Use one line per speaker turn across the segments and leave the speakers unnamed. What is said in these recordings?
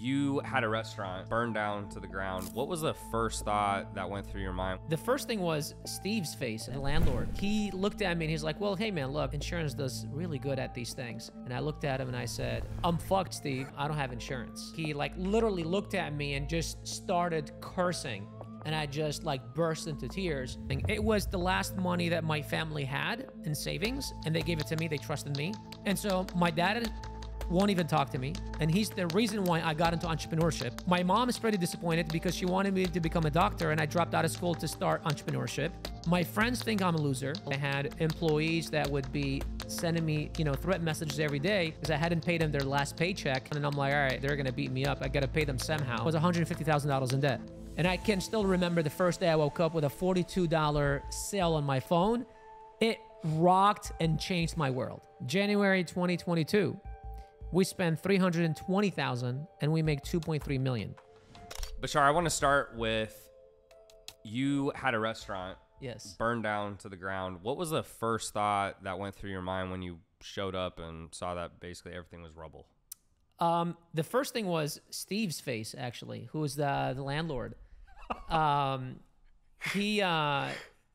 you had a restaurant burned down to the ground. What was the first thought that went through your mind?
The first thing was Steve's face, the landlord. He looked at me and he's like, Well, hey man, look, insurance does really good at these things. And I looked at him and I said, I'm fucked, Steve. I don't have insurance. He like literally looked at me and just started cursing. And I just like burst into tears. It was the last money that my family had in savings, and they gave it to me. They trusted me. And so my dad won't even talk to me. And he's the reason why I got into entrepreneurship. My mom is pretty disappointed because she wanted me to become a doctor and I dropped out of school to start entrepreneurship. My friends think I'm a loser. I had employees that would be sending me, you know, threat messages every day because I hadn't paid them their last paycheck. And I'm like, all right, they're going to beat me up. I got to pay them somehow. I was $150,000 in debt. And I can still remember the first day I woke up with a $42 sale on my phone. It rocked and changed my world. January 2022 we spend 320,000 and we make 2.3 million.
Bashar, I want to start with you had a restaurant
Yes.
burned down to the ground. What was the first thought that went through your mind when you showed up and saw that basically everything was rubble?
Um, the first thing was Steve's face, actually, who was the, the landlord. um, he uh,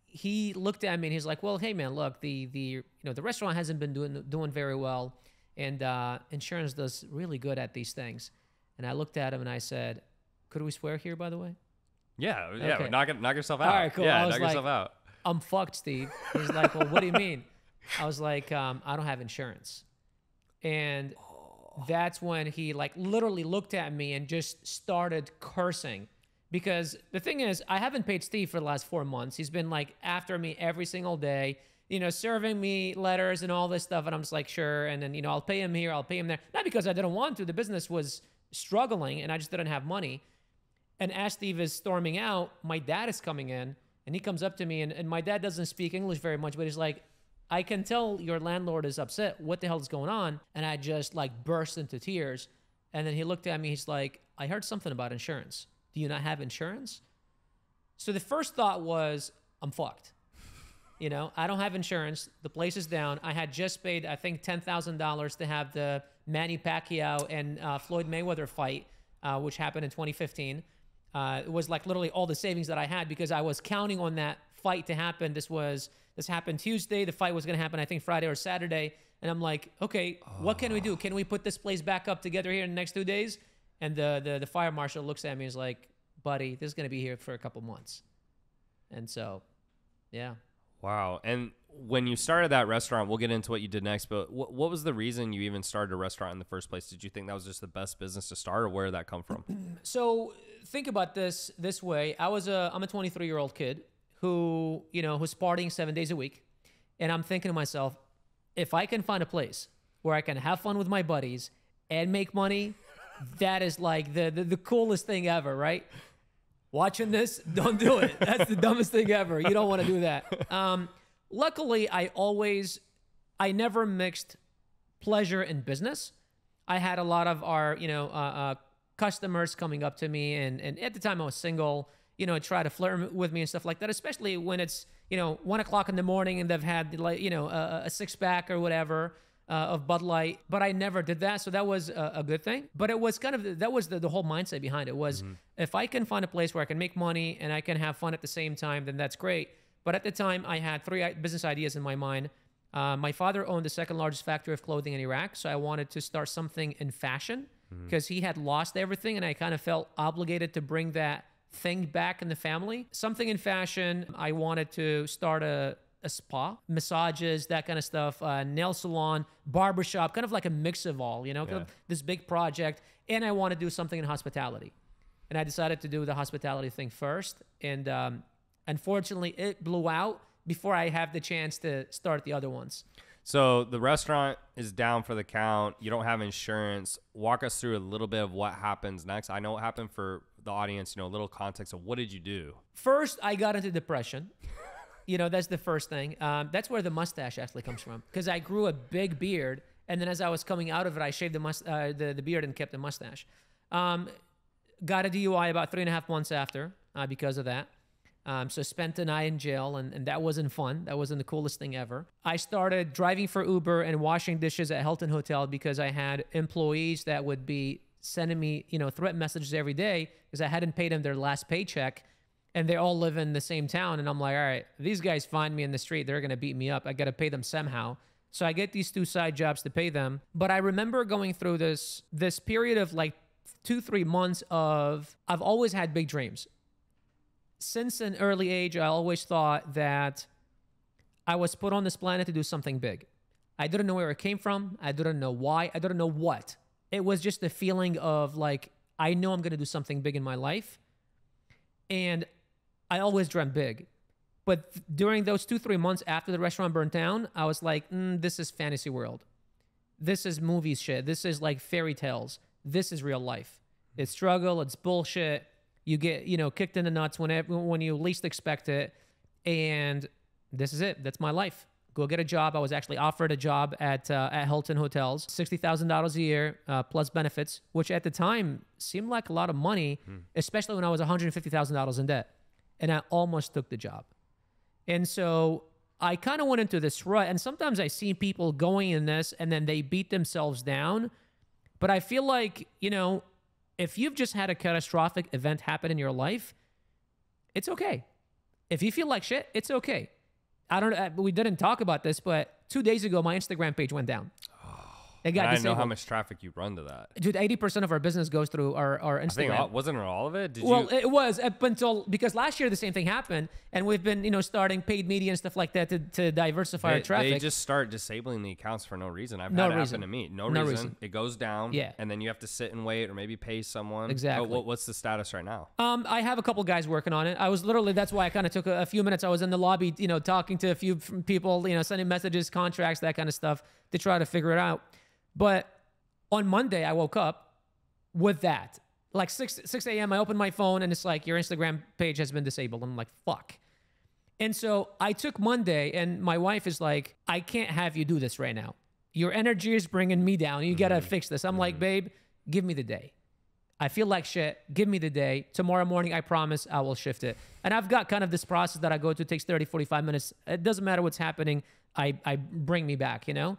he looked at me and he's like, "Well, hey man, look, the the you know the restaurant hasn't been doing doing very well, and uh, insurance does really good at these things." And I looked at him and I said, "Could we swear here, by the way?"
Yeah, yeah.
Okay.
Knock it, knock yourself out.
All right, cool.
Yeah,
I was
knock
like-
yourself out.
I'm fucked, Steve. He's like, well, what do you mean? I was like, um, I don't have insurance. And that's when he like literally looked at me and just started cursing. Because the thing is, I haven't paid Steve for the last four months. He's been like after me every single day, you know, serving me letters and all this stuff. And I'm just like, sure. And then, you know, I'll pay him here, I'll pay him there. Not because I didn't want to. The business was struggling and I just didn't have money. And as Steve is storming out, my dad is coming in and he comes up to me and, and my dad doesn't speak English very much, but he's like, I can tell your landlord is upset. What the hell is going on? And I just like burst into tears. And then he looked at me, he's like, I heard something about insurance. Do you not have insurance? So the first thought was, I'm fucked. You know, I don't have insurance. The place is down. I had just paid, I think, ten thousand dollars to have the Manny Pacquiao and uh, Floyd Mayweather fight, uh, which happened in 2015. Uh, it was like literally all the savings that I had because I was counting on that fight to happen. This was this happened Tuesday. The fight was going to happen, I think, Friday or Saturday. And I'm like, okay, what can we do? Can we put this place back up together here in the next two days? And the the, the fire marshal looks at me and is like, buddy, this is going to be here for a couple months. And so, yeah.
Wow. And when you started that restaurant, we'll get into what you did next, but what, what was the reason you even started a restaurant in the first place? Did you think that was just the best business to start or where did that come from?
so think about this this way i was a i'm a 23 year old kid who you know who's partying seven days a week and i'm thinking to myself if i can find a place where i can have fun with my buddies and make money that is like the the, the coolest thing ever right watching this don't do it that's the dumbest thing ever you don't want to do that um, luckily i always i never mixed pleasure and business I had a lot of our, you know, uh, uh, customers coming up to me, and and at the time I was single, you know, try to flirt with me and stuff like that. Especially when it's, you know, one o'clock in the morning and they've had like, you know, a, a six pack or whatever. Uh, of Bud Light, but I never did that, so that was a, a good thing. But it was kind of that was the, the whole mindset behind it was if I can find a place where I can make money and I can have fun at the same time, then that's great. But at the time, I had three business ideas in my mind. Uh, my father owned the second largest factory of clothing in Iraq, so I wanted to start something in fashion because he had lost everything, and I kind of felt obligated to bring that thing back in the family. Something in fashion. I wanted to start a, a spa, massages, that kind of stuff, uh, nail salon, barbershop, kind of like a mix of all, you know, of this big project. And I want to do something in hospitality. And I decided to do the hospitality thing first. And um, unfortunately, it blew out before I have the chance to start the other ones.
So the restaurant is down for the count. You don't have insurance. Walk us through a little bit of what happens next. I know what happened for the audience, you know, a little context of what did you do?
First, I got into depression. You know, that's the first thing. Um, that's where the mustache actually comes from because I grew a big beard. And then as I was coming out of it, I shaved the, must- uh, the, the beard and kept the mustache. Um, got a DUI about three and a half months after uh, because of that. Um, so spent a night in jail, and, and that wasn't fun. That wasn't the coolest thing ever. I started driving for Uber and washing dishes at Hilton Hotel because I had employees that would be sending me, you know, threat messages every day because I hadn't paid them their last paycheck and they all live in the same town. And I'm like, all right, these guys find me in the street, they're gonna beat me up. I gotta pay them somehow. So I get these two side jobs to pay them. But I remember going through this this period of like two, three months of I've always had big dreams. Since an early age, I always thought that I was put on this planet to do something big. I didn't know where it came from. I didn't know why. I didn't know what. It was just the feeling of like, I know I'm going to do something big in my life. And I always dreamt big. But during those two, three months after the restaurant burnt down, I was like, mm, this is fantasy world. This is movie shit. This is like fairy tales. This is real life. It's struggle. It's bullshit. You get, you know, kicked in the nuts whenever, when you least expect it. And this is it. That's my life. Go get a job. I was actually offered a job at uh, at Hilton Hotels, sixty thousand dollars a year uh, plus benefits, which at the time seemed like a lot of money, especially when I was one hundred fifty thousand dollars in debt, and I almost took the job. And so I kind of went into this rut. And sometimes I see people going in this and then they beat themselves down. But I feel like, you know, if you've just had a catastrophic event happen in your life, it's okay. If you feel like shit, it's okay. I don't uh, we didn't talk about this, but two days ago, my Instagram page went down. It got
And I didn't know how much traffic you run to that.
Dude, 80% of our business goes through our, our
I think
Instagram.
all, wasn't it all of it? Did
Well,
you?
it was up until because last year the same thing happened, and we've been you know starting paid media and stuff like that to, to diversify
They,
our traffic.
they just start disabling the accounts for no reason. I've
No
had it
reason.
happen to me. No,
No
reason.
reason.
It goes down.
Yeah.
And then you have to sit and wait, or maybe pay someone.
Exactly.
What, what's the status right now?
um, I have a couple guys working on it. I was literally that's why I kind of took a, a few minutes. I was in the lobby, you know, talking to a few people, you know, sending messages, contracts, that kind of stuff to try to figure it out. But on Monday, I woke up with that. Like 6, 6 a.m., I opened my phone and it's like, your Instagram page has been disabled. I'm like, fuck. And so I took Monday, and my wife is like, I can't have you do this right now. Your energy is bringing me down. You got to mm-hmm. fix this. I'm like, mm-hmm. babe, give me the day. I feel like shit. Give me the day. Tomorrow morning, I promise I will shift it. And I've got kind of this process that I go to. It takes 30, 45 minutes. It doesn't matter what's happening. I, I bring me back, you know?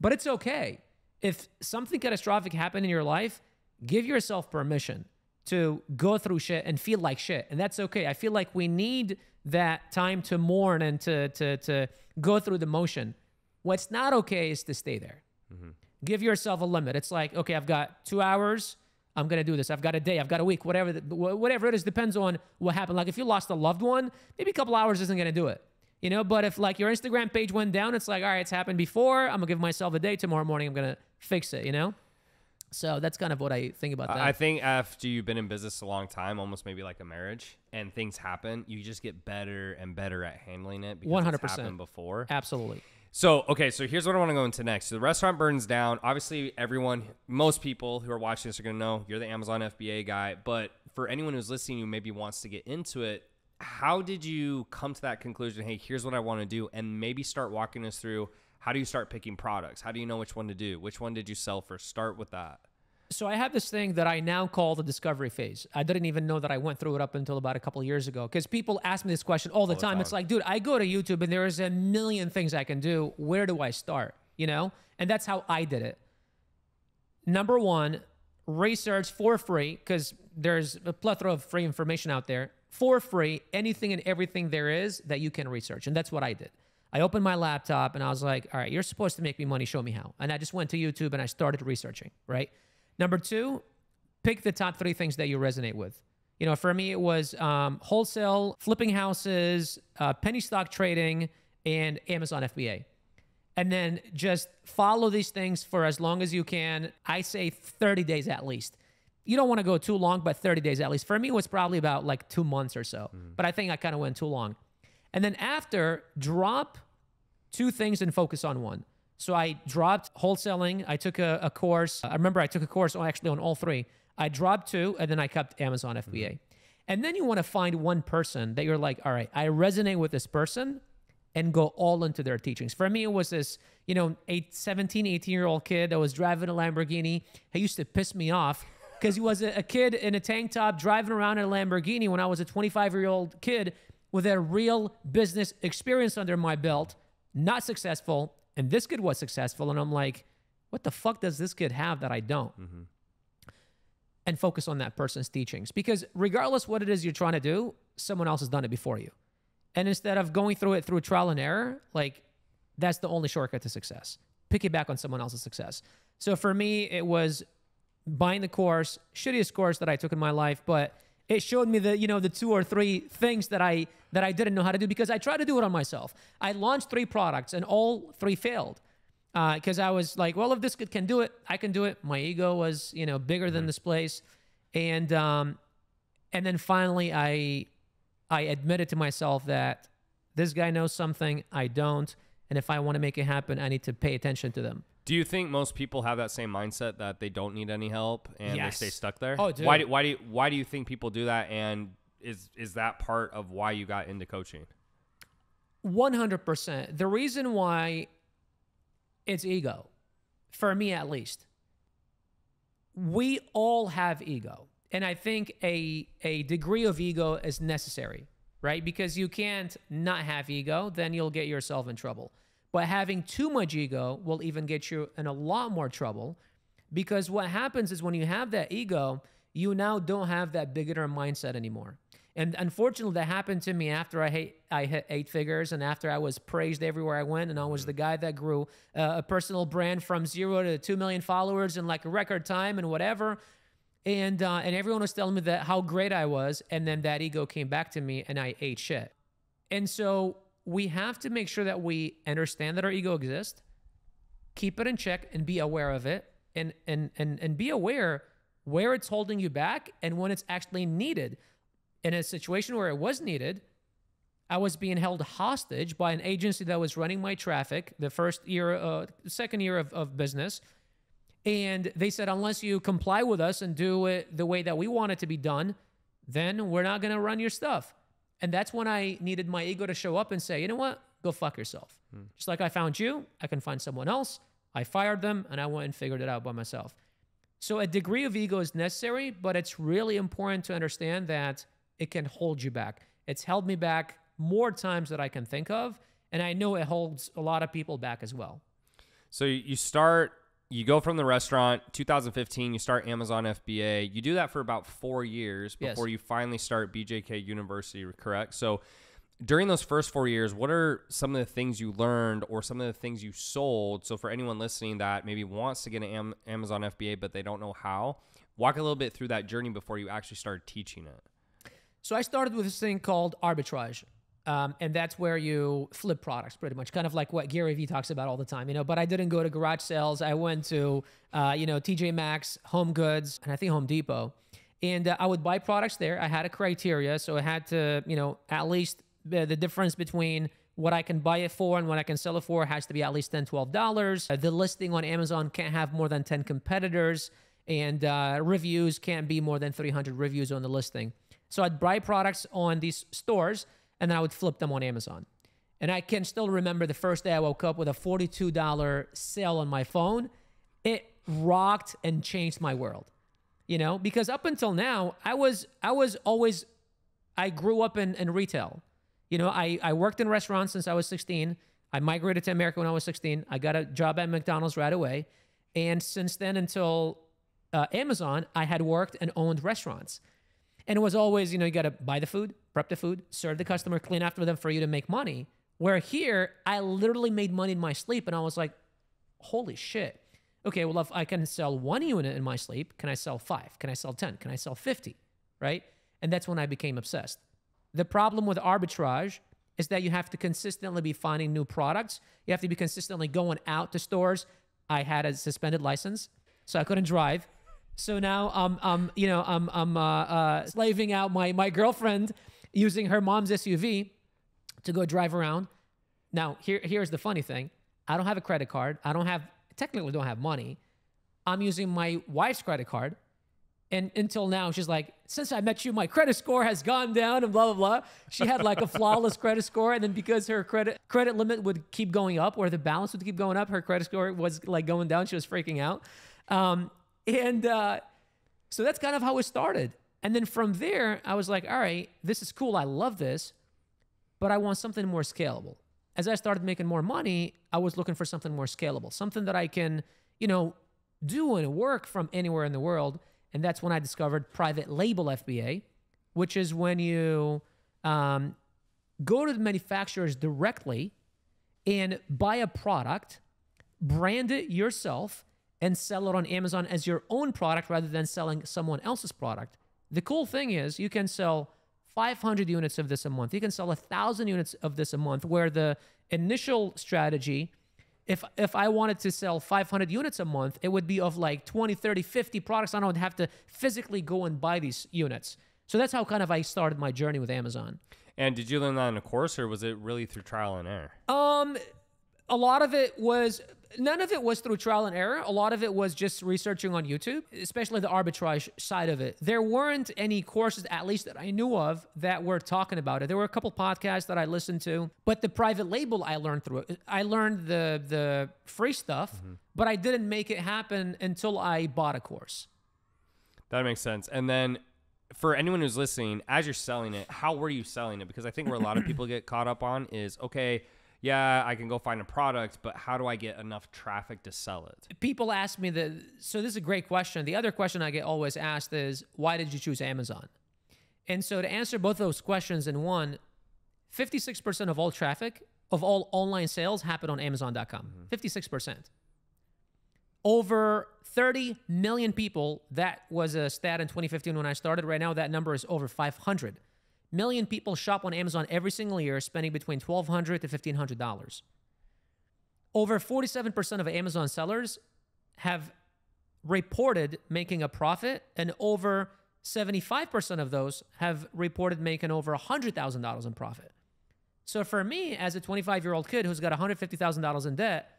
But it's okay. If something catastrophic happened in your life, give yourself permission to go through shit and feel like shit. And that's okay. I feel like we need that time to mourn and to, to, to go through the motion. What's not okay is to stay there. Mm-hmm. Give yourself a limit. It's like, okay, I've got two hours. I'm gonna do this. I've got a day. I've got a week. Whatever, the, whatever it is, depends on what happened. Like if you lost a loved one, maybe a couple hours isn't gonna do it. You know, but if like your Instagram page went down, it's like, all right, it's happened before. I'm gonna give myself a day. Tomorrow morning, I'm gonna fix it. You know. So that's kind of what I think about that.
I think after you've been in business a long time, almost maybe like a marriage, and things happen, you just get better and better at handling it because
100%.
happened before.
Absolutely.
So, okay, so here's what I want to go into next. So the restaurant burns down. Obviously, everyone, most people who are watching this are going to know you're the Amazon FBA guy. But for anyone who's listening who maybe wants to get into it, how did you come to that conclusion? Hey, here's what I want to do. And maybe start walking us through how do you start picking products? How do you know which one to do? Which one did you sell first? Start with that.
So I have this thing that I now call the discovery phase. I didn't even know that I went through it up until about a couple of years ago because people ask me this question all the time. It's like, dude, I go to YouTube and there is a million things I can do. Where do I start? You know? And that's how I did it. Number one, research for free because there's a plethora of free information out there for free, anything and everything there is that you can research. And that's what I did. I opened my laptop and I was like, all right, you're supposed to make me money. Show me how. And I just went to YouTube and I started researching, right? Number two, pick the top three things that you resonate with. You know, for me, it was um, wholesale, flipping houses, uh, penny stock trading, and Amazon FBA. And then just follow these things for as long as you can. I say 30 days at least. You don't want to go too long, but 30 days at least. For me, it was probably about like two months or so. But I think I kind of went too long. And then after, drop two things and focus on one. So I dropped wholesaling. I took a, a course. I remember I took a course on actually on all three. I dropped two, and then I kept Amazon FBA. Mm-hmm. And then you want to find one person that you're like, all right, I resonate with this person and go all into their teachings. For me, it was this, you know, a 17, 18 year old kid that was driving a Lamborghini. He used to piss me off because he was a, a kid in a tank top driving around in a Lamborghini when I was a 25 year old kid with a real business experience under my belt, not successful. And this kid was successful. And I'm like, what the fuck does this kid have that I don't? Mm-hmm. and focus on that person's teachings because regardless what it is you're trying to do, someone else has done it before you. And instead of going through it through trial and error, like that's the only shortcut to success. Piggyback on someone else's success. So for me, it was buying the course, shittiest course that I took in my life, but it showed me the you know the two or three things that I that I didn't know how to do because I tried to do it on myself. I launched three products and all three failed because uh, I was like, well, if this kid can do it, I can do it. My ego was you know bigger than this place, and um, and then finally I I admitted to myself that this guy knows something I don't, and if I want to make it happen, I need to pay attention to them.
Do you think most people have that same mindset that they don't need any help and
Yes.
they stay stuck there?
Oh, dude.
Why do, why do you, why do you think people do that? And is is that part of why you got into coaching?
100%. The reason why it's ego, for me at least, we all have ego. And I think a, a degree of ego is necessary, right? Because you can't not have ego, then you'll get yourself in trouble. But having too much ego will even get you in a lot more trouble because what happens is when you have that ego, you now don't have that beginner mindset anymore. And unfortunately, that happened to me after I hit, I hit eight figures and after I was praised everywhere I went. And I was the guy that grew uh, a personal brand from zero to 2 million followers in like a record time and whatever. And, uh, and everyone was telling me that how great I was. And then that ego came back to me and I ate shit. And so we have to make sure that we understand that our ego exists, keep it in check and be aware of it and and and and be aware where it's holding you back and when it's actually needed. In a situation where it was needed, I was being held hostage by an agency that was running my traffic the first year, uh, second year of, of business. And they said, unless you comply with us and do it the way that we want it to be done, then we're not going to run your stuff. And that's when I needed my ego to show up and say, you know what? Go fuck yourself. Hmm. Just like I found you, I can find someone else. I fired them and I went and figured it out by myself. So a degree of ego is necessary, but it's really important to understand that it can hold you back. It's held me back more times that I can think of. And I know it holds a lot of people back as well.
So you start, you go from the restaurant, 2015, you start Amazon FBA. You do that for about four years
Yes.
before you finally start BJK University, correct? So during those first four years, what are some of the things you learned or some of the things you sold? So for anyone listening that maybe wants to get an Am- Amazon FBA, but they don't know how, walk a little bit through that journey before you actually started teaching it.
So I started with this thing called arbitrage. Um, and that's where you flip products pretty much, kind of like what Gary Vee talks about all the time, you know. But I didn't go to garage sales. I went to, uh, you know, TJ Maxx, Home Goods, and I think Home Depot. And uh, I would buy products there. I had a criteria. So I had to, you know, at least the, difference between what I can buy it for and what I can sell it for has to be at least $10, $12. Uh, the listing on Amazon can't have more than 10 competitors. And uh, reviews can't be more than 300 reviews on the listing. So I'd buy products on these stores and then I would flip them on Amazon. And I can still remember the first day I woke up with a $42 sale on my phone. It rocked and changed my world. You know, because up until now, I was I was always I grew up in, in retail. You know, I, I worked in restaurants since I was 16. I migrated to America when I was 16. I got a job at McDonald's right away. And since then until uh, Amazon, I had worked and owned restaurants. And it was always, you know, you got to buy the food, prep the food, serve the customer, clean after them for you to make money. Where here, I literally made money in my sleep and I was like, holy shit. Okay, well, if I can sell one unit in my sleep, can I sell five? Can I sell 10? Can I sell 50? Right? And that's when I became obsessed. The problem with arbitrage is that you have to consistently be finding new products. You have to be consistently going out to stores. I had a suspended license, so I couldn't drive. So now I'm, um, you know, I'm, I'm uh, uh, slaving out my my girlfriend using her mom's SUV to go drive around. Now here here's the funny thing: I don't have a credit card. I don't have technically don't have money. I'm using my wife's credit card. And until now, she's like, since I met you, my credit score has gone down and blah blah blah. She had like a flawless credit score, and then because her credit credit limit would keep going up or the balance would keep going up, her credit score was like going down. She was freaking out. Um, and uh, so that's kind of how it started. And then from there, I was like, all right, this is cool. I love this, but I want something more scalable. As I started making more money, I was looking for something more scalable, something that I can, you know, do and work from anywhere in the world. and that's when I discovered private label FBA, which is when you um, go to the manufacturers directly and buy a product, brand it yourself, and sell it on Amazon as your own product rather than selling someone else's product. The cool thing is you can sell 500 units of this a month. You can sell a thousand units of this a month. Where the initial strategy, if if I wanted to sell 500 units a month, it would be of like 20, 30, 50 products. I don't have to physically go and buy these units. So that's how kind of I started my journey with Amazon.
And did you learn that in a course, or was it really through trial and error?
Um, a lot of it was none of it was through trial and error. A lot of it was just researching on YouTube, especially the arbitrage side of it. There weren't any courses, at least that I knew of, that were talking about it. There were a couple podcasts that I listened to, but the private label I learned through it. I learned the the free stuff, mm-hmm. but I didn't make it happen until I bought a course.
That makes sense. And then for anyone who's listening, as you're selling it, how were you selling it? Because I think where a lot of people get caught up on is okay, yeah, I can go find a product, but how do I get enough traffic to sell it?
People ask me that. So this is a great question. The other question I get always asked is, why did you choose Amazon? And so to answer both those questions in one, 56% of all traffic of all online sales happen on Amazon.com. Mm-hmm. 56% over 30 million people. That was a stat in 2015 when I started. Right now, that number is over 500 million people shop on Amazon every single year, spending between $1,200 to $1,500. Over 47% of Amazon sellers have reported making a profit, and over 75% of those have reported making over $100,000 in profit. So for me, as a 25 year old kid who's got $150,000 in debt,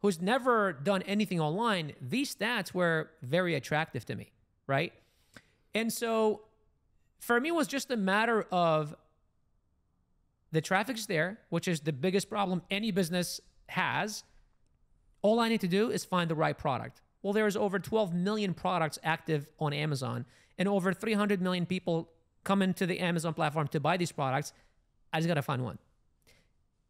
who's never done anything online, these stats were very attractive to me, right? And so for me, it was just a matter of the traffic's there, which is the biggest problem any business has. All I need to do is find the right product. Well, there's over 12 million products active on Amazon, and over 300 million people come into the Amazon platform to buy these products. I just got to find one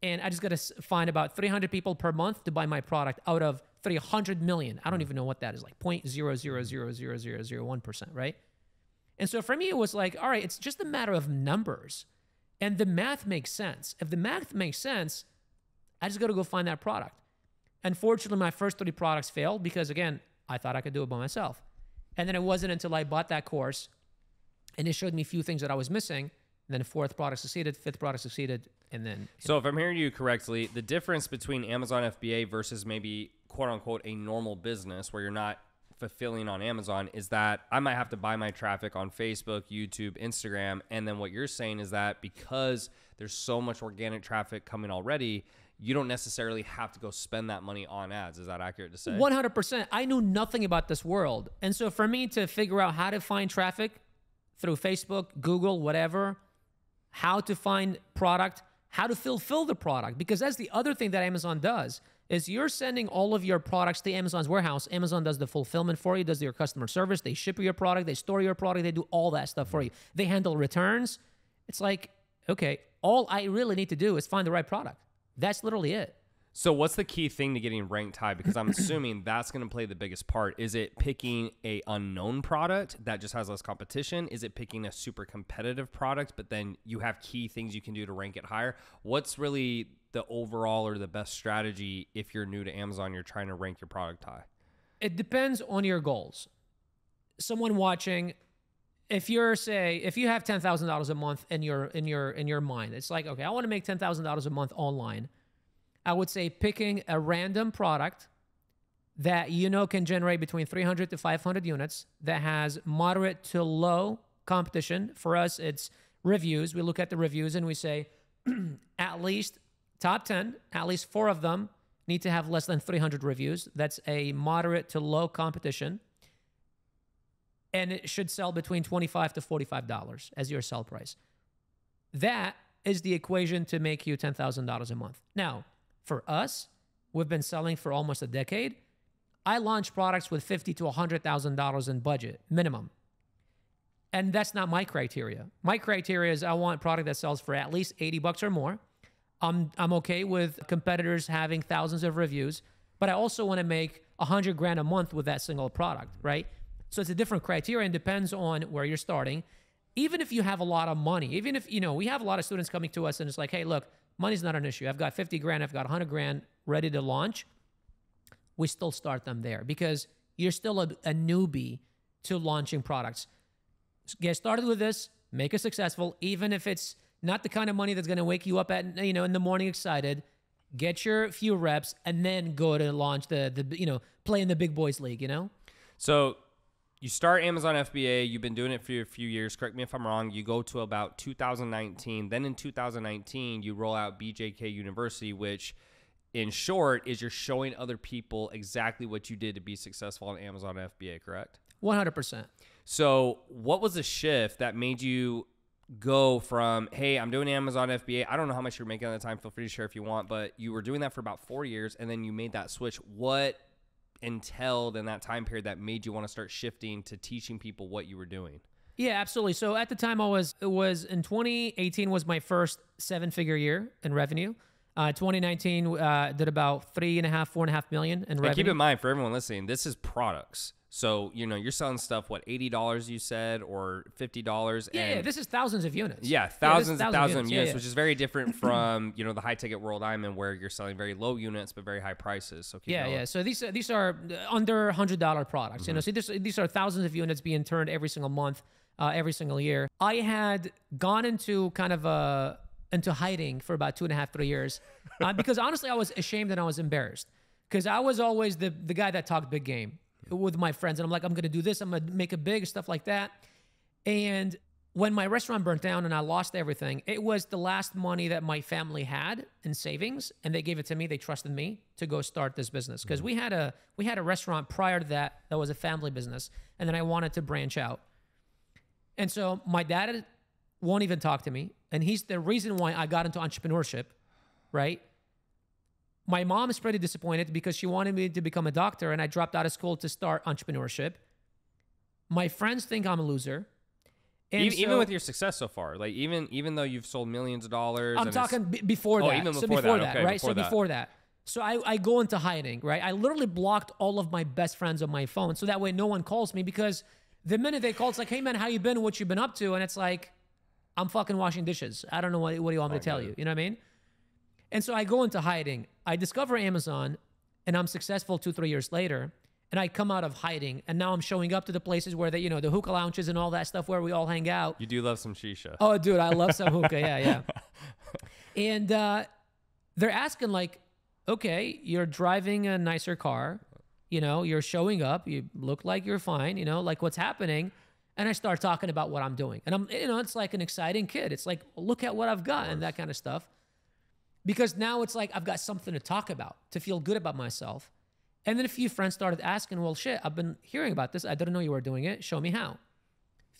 and I just got to find about 300 people per month to buy my product out of 300 million. I don't hmm. even know what that is, like 0.0000001%, right? And so for me, it was like, all right, it's just a matter of numbers. And the math makes sense. If the math makes sense, I just got to go find that product. Unfortunately, my first three products failed because, again, I thought I could do it by myself. And then it wasn't until I bought that course and it showed me a few things that I was missing and then fourth product succeeded, fifth product succeeded, and then.
So if I'm hearing you correctly, the difference between Amazon FBA versus maybe quote unquote a normal business where you're not fulfilling on Amazon is that I might have to buy my traffic on Facebook, YouTube, Instagram, and then what you're saying is that because there's so much organic traffic coming already, you don't necessarily have to go spend that money on ads. Is that accurate to say?
100%. I knew nothing about this world. And so for me to figure out how to find traffic through Facebook, Google, whatever, how to find product, how to fulfill the product. Because that's the other thing that Amazon does is you're sending all of your products to Amazon's warehouse. Amazon does the fulfillment for you, does your customer service. They ship your product, they store your product, they do all that stuff for you. They handle returns. It's like, okay, all I really need to do is find the right product. That's literally it.
So what's the key thing to getting ranked high? Because I'm assuming that's going to play the biggest part. Is it picking a unknown product that just has less competition? Is it picking a super competitive product, but then you have key things you can do to rank it higher? What's really the overall or the best strategy if you're new to Amazon, you're trying to rank your product high?
It depends on your goals. Someone watching, if you're say if you have ten thousand dollars a month in your in your in your mind, it's like okay, I want to make ten thousand dollars a month online I would say picking a random product that you know can generate between 300 to 500 units that has moderate to low competition. For us, it's reviews. We look at the reviews and we say at least top 10, at least four of them need to have less than 300 reviews. That's a moderate to low competition. And it should sell between 25 to $45 as your sell price. That is the equation to make you $10,000 a month. Now, for us, we've been selling for almost a decade. I launch products with fifty to hundred thousand dollars in budget minimum, and that's not my criteria. My criteria is I want a product that sells for at least eighty bucks or more. I'm I'm okay with competitors having thousands of reviews, but I also want to make a hundred grand a month with that single product, right? So it's a different criteria and depends on where you're starting. Even if you have a lot of money, even if, you know, we have a lot of students coming to us and it's like, hey, look, money's not an issue. I've got 50 grand, I've got 100 grand ready to launch. We still start them there because you're still a, a newbie to launching products. Get started with this, make it successful, even if it's not the kind of money that's going to wake you up at you know in the morning excited. Get your few reps and then go to launch the the you know play in the big boys league. You know.
So you start Amazon FBA. You've been doing it for a few years. Correct me if I'm wrong. You go to about 2019. Then in 2019, you roll out BJK University, which in short is you're showing other people exactly what you did to be successful on Amazon FBA. Correct.
100%.
So, what was the shift that made you go from, hey, I'm doing Amazon FBA. I don't know how much you're making at the time. Feel free to share if you want, but you were doing that for about four years and then you made that switch. What entailed in that time period that made you want to start shifting to teaching people what you were doing?
Yeah, absolutely. So at the time I was it was in 2018 was my first seven figure year in revenue. Uh, 2019 uh, did about three and a half, four and a half million in
And keep in mind for everyone listening, this is products. So, you know, you're selling stuff, what, $80 you said, or $50?
yeah,
and
yeah, this is thousands of units.
Yeah, thousands and thousands of
units.
units,
Yeah, yeah.
which is very different from you know the high ticket world I'm in, where you're selling very low units but very high prices. So keep
Yeah,
going.
yeah. So these are- these are uh, under hundred dollar products.
Mm-hmm.
You know, so this, these are thousands of units being turned every single month, uh, every single year. I had gone into kind of a into hiding for about two and a half, three years, uh, because honestly, I was ashamed and I was embarrassed because I was always the the guy that talked big game with my friends, and I'm like, I'm gonna do this, I'm gonna make it big, stuff like that. And when my restaurant burnt down and I lost everything, it was the last money that my family had in savings, and they gave it to me. They trusted me to go start this business because we had a we had a restaurant prior to that that was a family business, and then I wanted to branch out. And so my dad won't even talk to me, and he's the reason why I got into entrepreneurship, right? My mom is pretty disappointed because she wanted me to become a doctor, and I dropped out of school to start entrepreneurship. My friends think I'm a loser. And
even, even with your success so far, like even even though you've sold millions of dollars,
I'm talking b- before
Oh,
that.
even
so
before
before
that.
that,
Okay,
right?
before
so
that.
before that. So I, I go into hiding, right? I literally blocked all of my best friends on my phone, so that way no one calls me because the minute they call, it's like, "Hey man, how you been? What you been up to?" And it's like, I'm fucking washing dishes. I don't know what what do you want me to tell you. You know what I mean? And so I go into hiding. I discover Amazon, and I'm successful two three years later. And I come out of hiding, and now I'm showing up to the places where they, you know, the hookah lounges and all that stuff where we all hang out.
you do love some shisha.
Oh, dude, I love some hookah. Yeah, yeah. And uh, they're asking like, okay, you're driving a nicer car, you know, you're showing up, you look like you're fine, you know, like what's happening. And I start talking about what I'm doing, and I'm, you know, it's like an exciting kid. It's like, look at what I've got and that kind of stuff. Because now it's like I've got something to talk about, to feel good about myself. And then a few friends started asking, well, shit, I've been hearing about this. I didn't know you were doing it. Show me how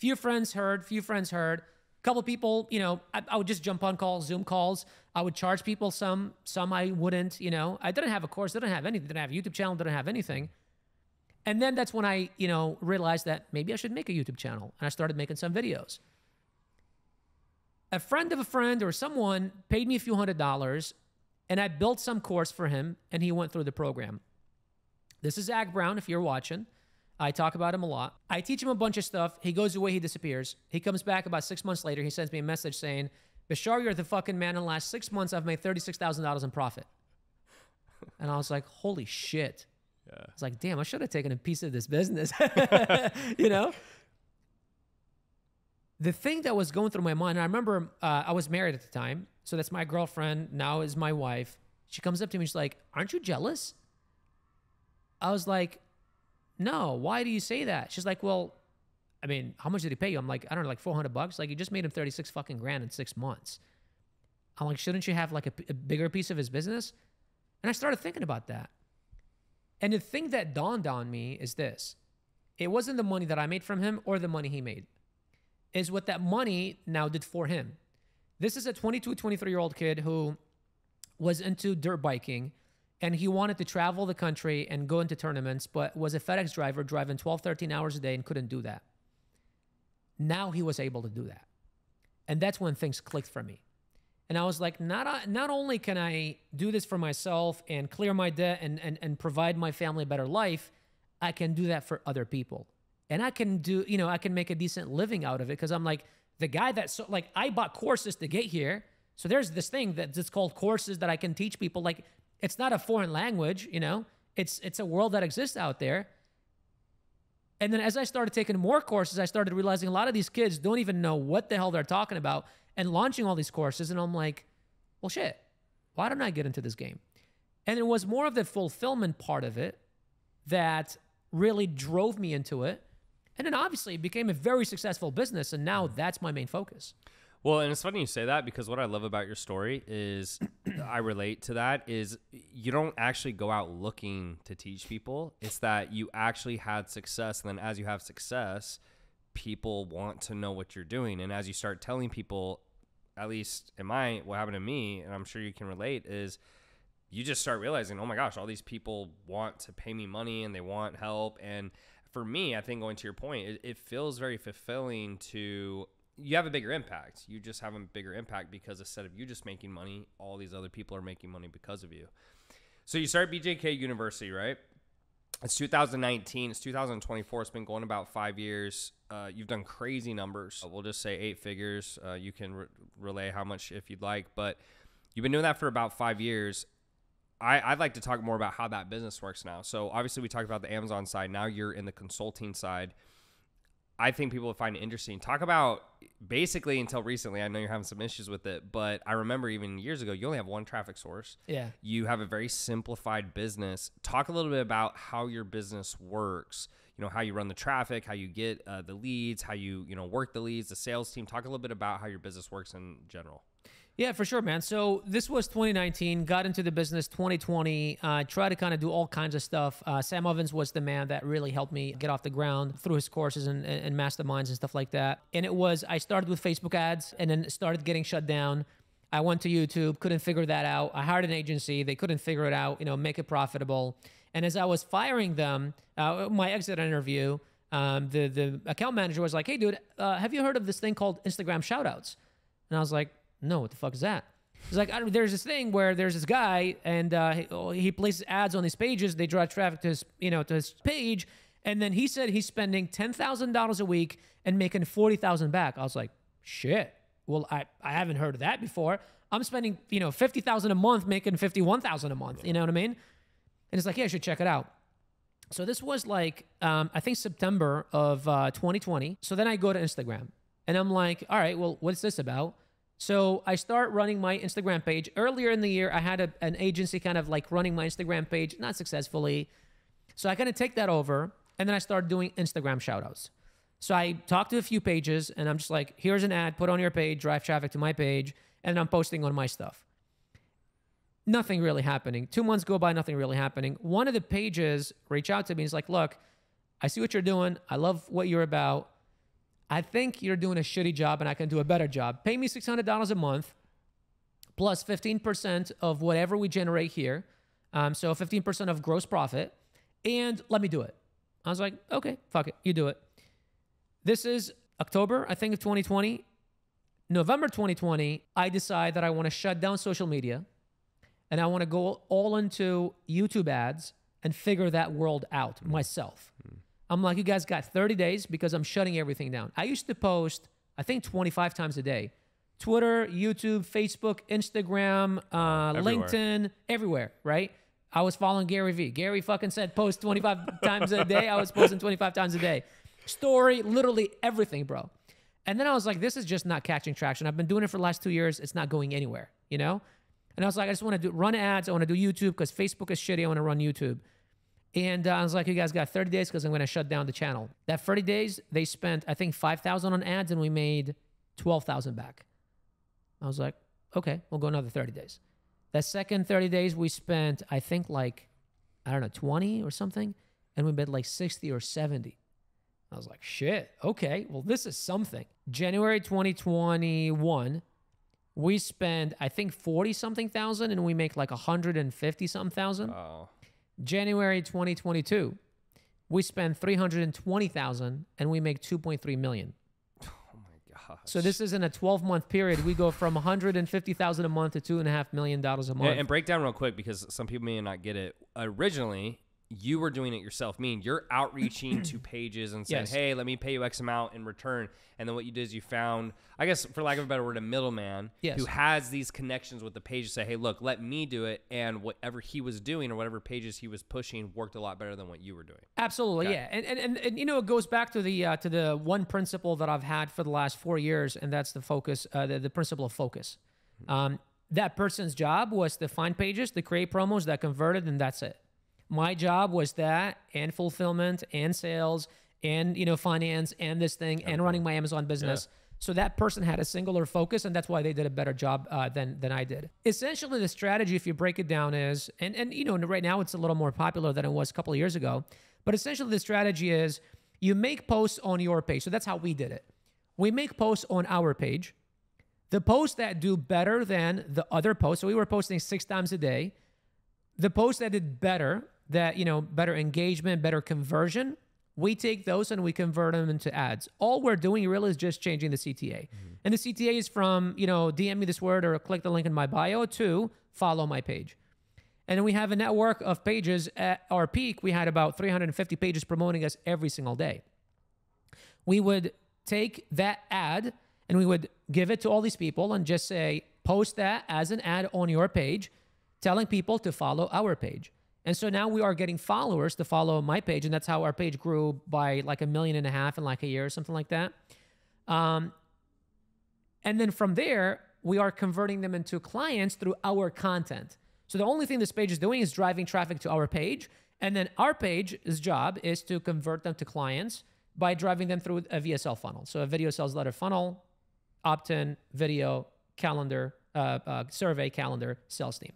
few friends heard, few friends heard. A couple people, you know, I, I would just jump on calls, Zoom calls. I would charge people some, some I wouldn't, you know. I didn't have a course, didn't have anything, didn't have a YouTube channel, didn't have anything. And then that's when I, you know, realized that maybe I should make a YouTube channel. And I started making some videos. A friend of a friend or someone paid me a few hundred dollars and I built some course for him and he went through the program. This is Zach Brown, if you're watching. I talk about him a lot. I teach him a bunch of stuff. He goes away, he disappears. He comes back about six months later. He sends me a message saying, Bashar, you're the fucking man. In the last six months, I've made $36,000 in profit. And I was like, holy shit.
Yeah.
I was like, damn, I should have taken a piece of this business. you know? The thing that was going through my mind, I remember uh, I was married at the time. So that's my girlfriend, now is my wife. She comes up to me, she's like, Aren't you jealous? I was like, No, why do you say that? She's like, Well, I mean, how much did he pay you? I'm like, I don't know, like 400 bucks. Like, you just made him 36 fucking grand in six months. I'm like, shouldn't you have like a, a bigger piece of his business? And I started thinking about that. And the thing that dawned on me is this it wasn't the money that I made from him or the money he made, is what that money now did for him. This is a 22, 23 year old kid who was into dirt biking and he wanted to travel the country and go into tournaments, but was a FedEx driver driving 12, 13 hours a day and couldn't do that. Now he was able to do that. And that's when things clicked for me. And I was like, not, uh, not only can I do this for myself and clear my debt and, and, and provide my family a better life, I can do that for other people. and I can do, you know, I can make a decent living out of it because I'm like the guy that so like I bought courses to get here. So there's this thing that's called courses that I can teach people. Like it's not a foreign language, you know. It's it's a world that exists out there. And then as I started taking more courses, I started realizing a lot of these kids don't even know what the hell they're talking about and launching all these courses. And I'm like, well, shit, why don't I get into this game? And it was more of the fulfillment part of it that really drove me into it. And then obviously it became a very successful business. And now mm-hmm. that's my main focus.
Well, and it's funny you say that because what I love about your story is I relate to that is you don't actually go out looking to teach people. It's that you actually had success and then as you have success, people want to know what you're doing and as you start telling people at least in my what happened to me and I'm sure you can relate is you just start realizing, "Oh my gosh, all these people want to pay me money and they want help." And for me, I think going to your point, it, it feels very fulfilling to you have a bigger impact. You just have a bigger impact because instead of you just making money, all these other people are making money because of you. So you start BJK University, right? It's 2019. It's 2024. It's been going about five years. Uh, you've done crazy numbers. We'll just say eight figures. Uh, you can re- relay how much if you'd like, but you've been doing that for about five years. I, would like to talk more about how that business works now. So obviously we talked about the Amazon side. Now you're in the consulting side. I think people would find it interesting. Talk about basically until recently. I know you're having some issues with it, but I remember even years ago, you only have one traffic source.
Yeah.
You have a very simplified business. Talk a little bit about how your business works. You know how you run the traffic, how you get uh, the leads, how you you know work the leads, the sales team. Talk a little bit about how your business works in general.
Yeah, for sure, man. So this was 2019. Got into the business 2020. Uh, tried to kind of do all kinds of stuff. Uh, Sam Ovens was the man that really helped me get off the ground through his courses and, and masterminds and stuff like that. And it was I started with Facebook ads and then started getting shut down. I went to YouTube, couldn't figure that out. I hired an agency, they couldn't figure it out. You know, make it profitable. And as I was firing them, uh, my exit interview, um, the the account manager was like, "Hey, dude, uh, have you heard of this thing called Instagram shoutouts?" And I was like, no, what the fuck is that? He's like, there's this thing where there's this guy and uh, he, oh, he places ads on these pages. They drive traffic to his, you know, to his page. And then he said he's spending ten thousand dollars a week and making forty thousand back. I was like, shit. Well, I, I haven't heard of that before. I'm spending, you know, fifty thousand a month, making fifty one thousand a month. You know what I mean? And it's like, yeah, I should check it out. So this was like, um, I think September of uh, 2020. So then I go to Instagram and I'm like, all right, well, what's this about? So I start running my Instagram page. Earlier in the year, I had a, an agency kind of like running my Instagram page, not successfully. So I kind of take that over and then I start doing Instagram shoutouts. So I talk to a few pages and I'm just like, here's an ad, put on your page, drive traffic to my page, and I'm posting on my stuff. Nothing really happening. Two months go by, nothing really happening. One of the pages reach out to me is like, look, I see what you're doing. I love what you're about. I think you're doing a shitty job and I can do a better job. Pay me $600 a month plus 15% of whatever we generate here. Um, so 15% of gross profit, and let me do it. I was like, okay, fuck it, you do it. This is October, I think, of 2020. November 2020, I decide that I want to shut down social media and I want to go all into YouTube ads and figure that world out myself. Mm. I'm like, you guys got 30 days because I'm shutting everything down. I used to post, I think 25 times a day. Twitter, YouTube, Facebook, Instagram, uh, LinkedIn, everywhere, right? I was following Gary Vee. Gary fucking said post 25 times a day. I was posting 25 times a day. Story, literally everything, bro. And then I was like, this is just not catching traction. I've been doing it for the last two years. It's not going anywhere, you know? And I was like, I just want to do run ads. I want to do YouTube because Facebook is shitty. I want to run YouTube. And uh, I was like, you guys got 30 days because I'm going to shut down the channel. That 30 days, they spent, I think, 5,000 on ads and we made 12,000 back. I was like, okay, we'll go another 30 days. That second 30 days, we spent, I think, like, I don't know, 20 or something. And we made like 60 or 70. I was like, shit, okay, well, this is something. January 2021, we spend, I think, 40 something thousand and we make like 150 something thousand. Oh. January 2022, we spend 320,000 and we make 2.3 million.
Oh my gosh.
So this is in a 12 month period. We go from 150,000 a month to two and a half million dollars a month.
and break down real quick because some people may not get it. Originally, you were doing it yourself. Meaning you're outreaching to pages and saying,
Yes.
"Hey, let me pay you X amount in return." And then what you did is you found, I guess, for lack of a better word, a middleman
Yes.
who has these connections with the page to say, "Hey, look, let me do it." And whatever he was doing or whatever pages he was pushing worked a lot better than what you were doing.
Absolutely, yeah, and, and and and you know it goes back to the uh, to the one principle that I've had for the last four years, and that's the focus, uh, the, the principle of focus. Um, that person's job was to find pages, to create promos that converted, and that's it. My job was that, and fulfillment, and sales, and you know finance, and this thing, and running my Amazon business. So that person had a singular focus, and that's why they did a better job uh, than than I did. Essentially, the strategy, if you break it down, is and and you know right now it's a little more popular than it was a couple of years ago. But essentially, the strategy is you make posts on your page. So that's how we did it. We make posts on our page. The posts that do better than the other posts. So we were posting six times a day. The posts that did better, that you know, better engagement, better conversion, we take those and we convert them into ads. All we're doing really is just changing the CTA. Mm-hmm. And the CTA is from, you know, DM me this word or click the link in my bio to follow my page. And then we have a network of pages at our peak. We had about 350 pages promoting us every single day. We would take that ad and we would give it to all these people and just say, post that as an ad on your page, telling people to follow our page. And so now we are getting followers to follow my page. And that's how our page grew by like a million and a half in like a year or something like that. Um, and then from there, we are converting them into clients through our content. So the only thing this page is doing is driving traffic to our page. And then our page's job is to convert them to clients by driving them through a VSL funnel. So a video sales letter funnel, opt in, video, calendar, uh, uh, survey, calendar, sales team.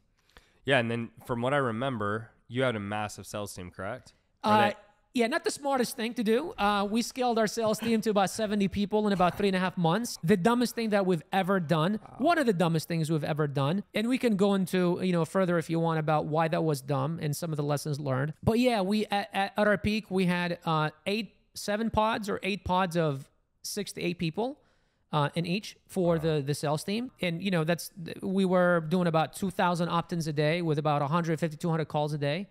Yeah, and then from what I remember, you had a massive sales team, correct?
Uh, yeah, not the smartest thing to do. Uh, we scaled our sales team to about 70 people in about three and a half months. The dumbest thing that we've ever done. One of the dumbest things we've ever done. And we can go into, you know, further if you want about why that was dumb and some of the lessons learned. But yeah, we at, at, at our peak, we had uh, eight, seven pods or eight pods of six to eight people. Uh, in each for the the sales team and you know that's we were doing about 2000 opt-ins a day with about 150 200 calls a day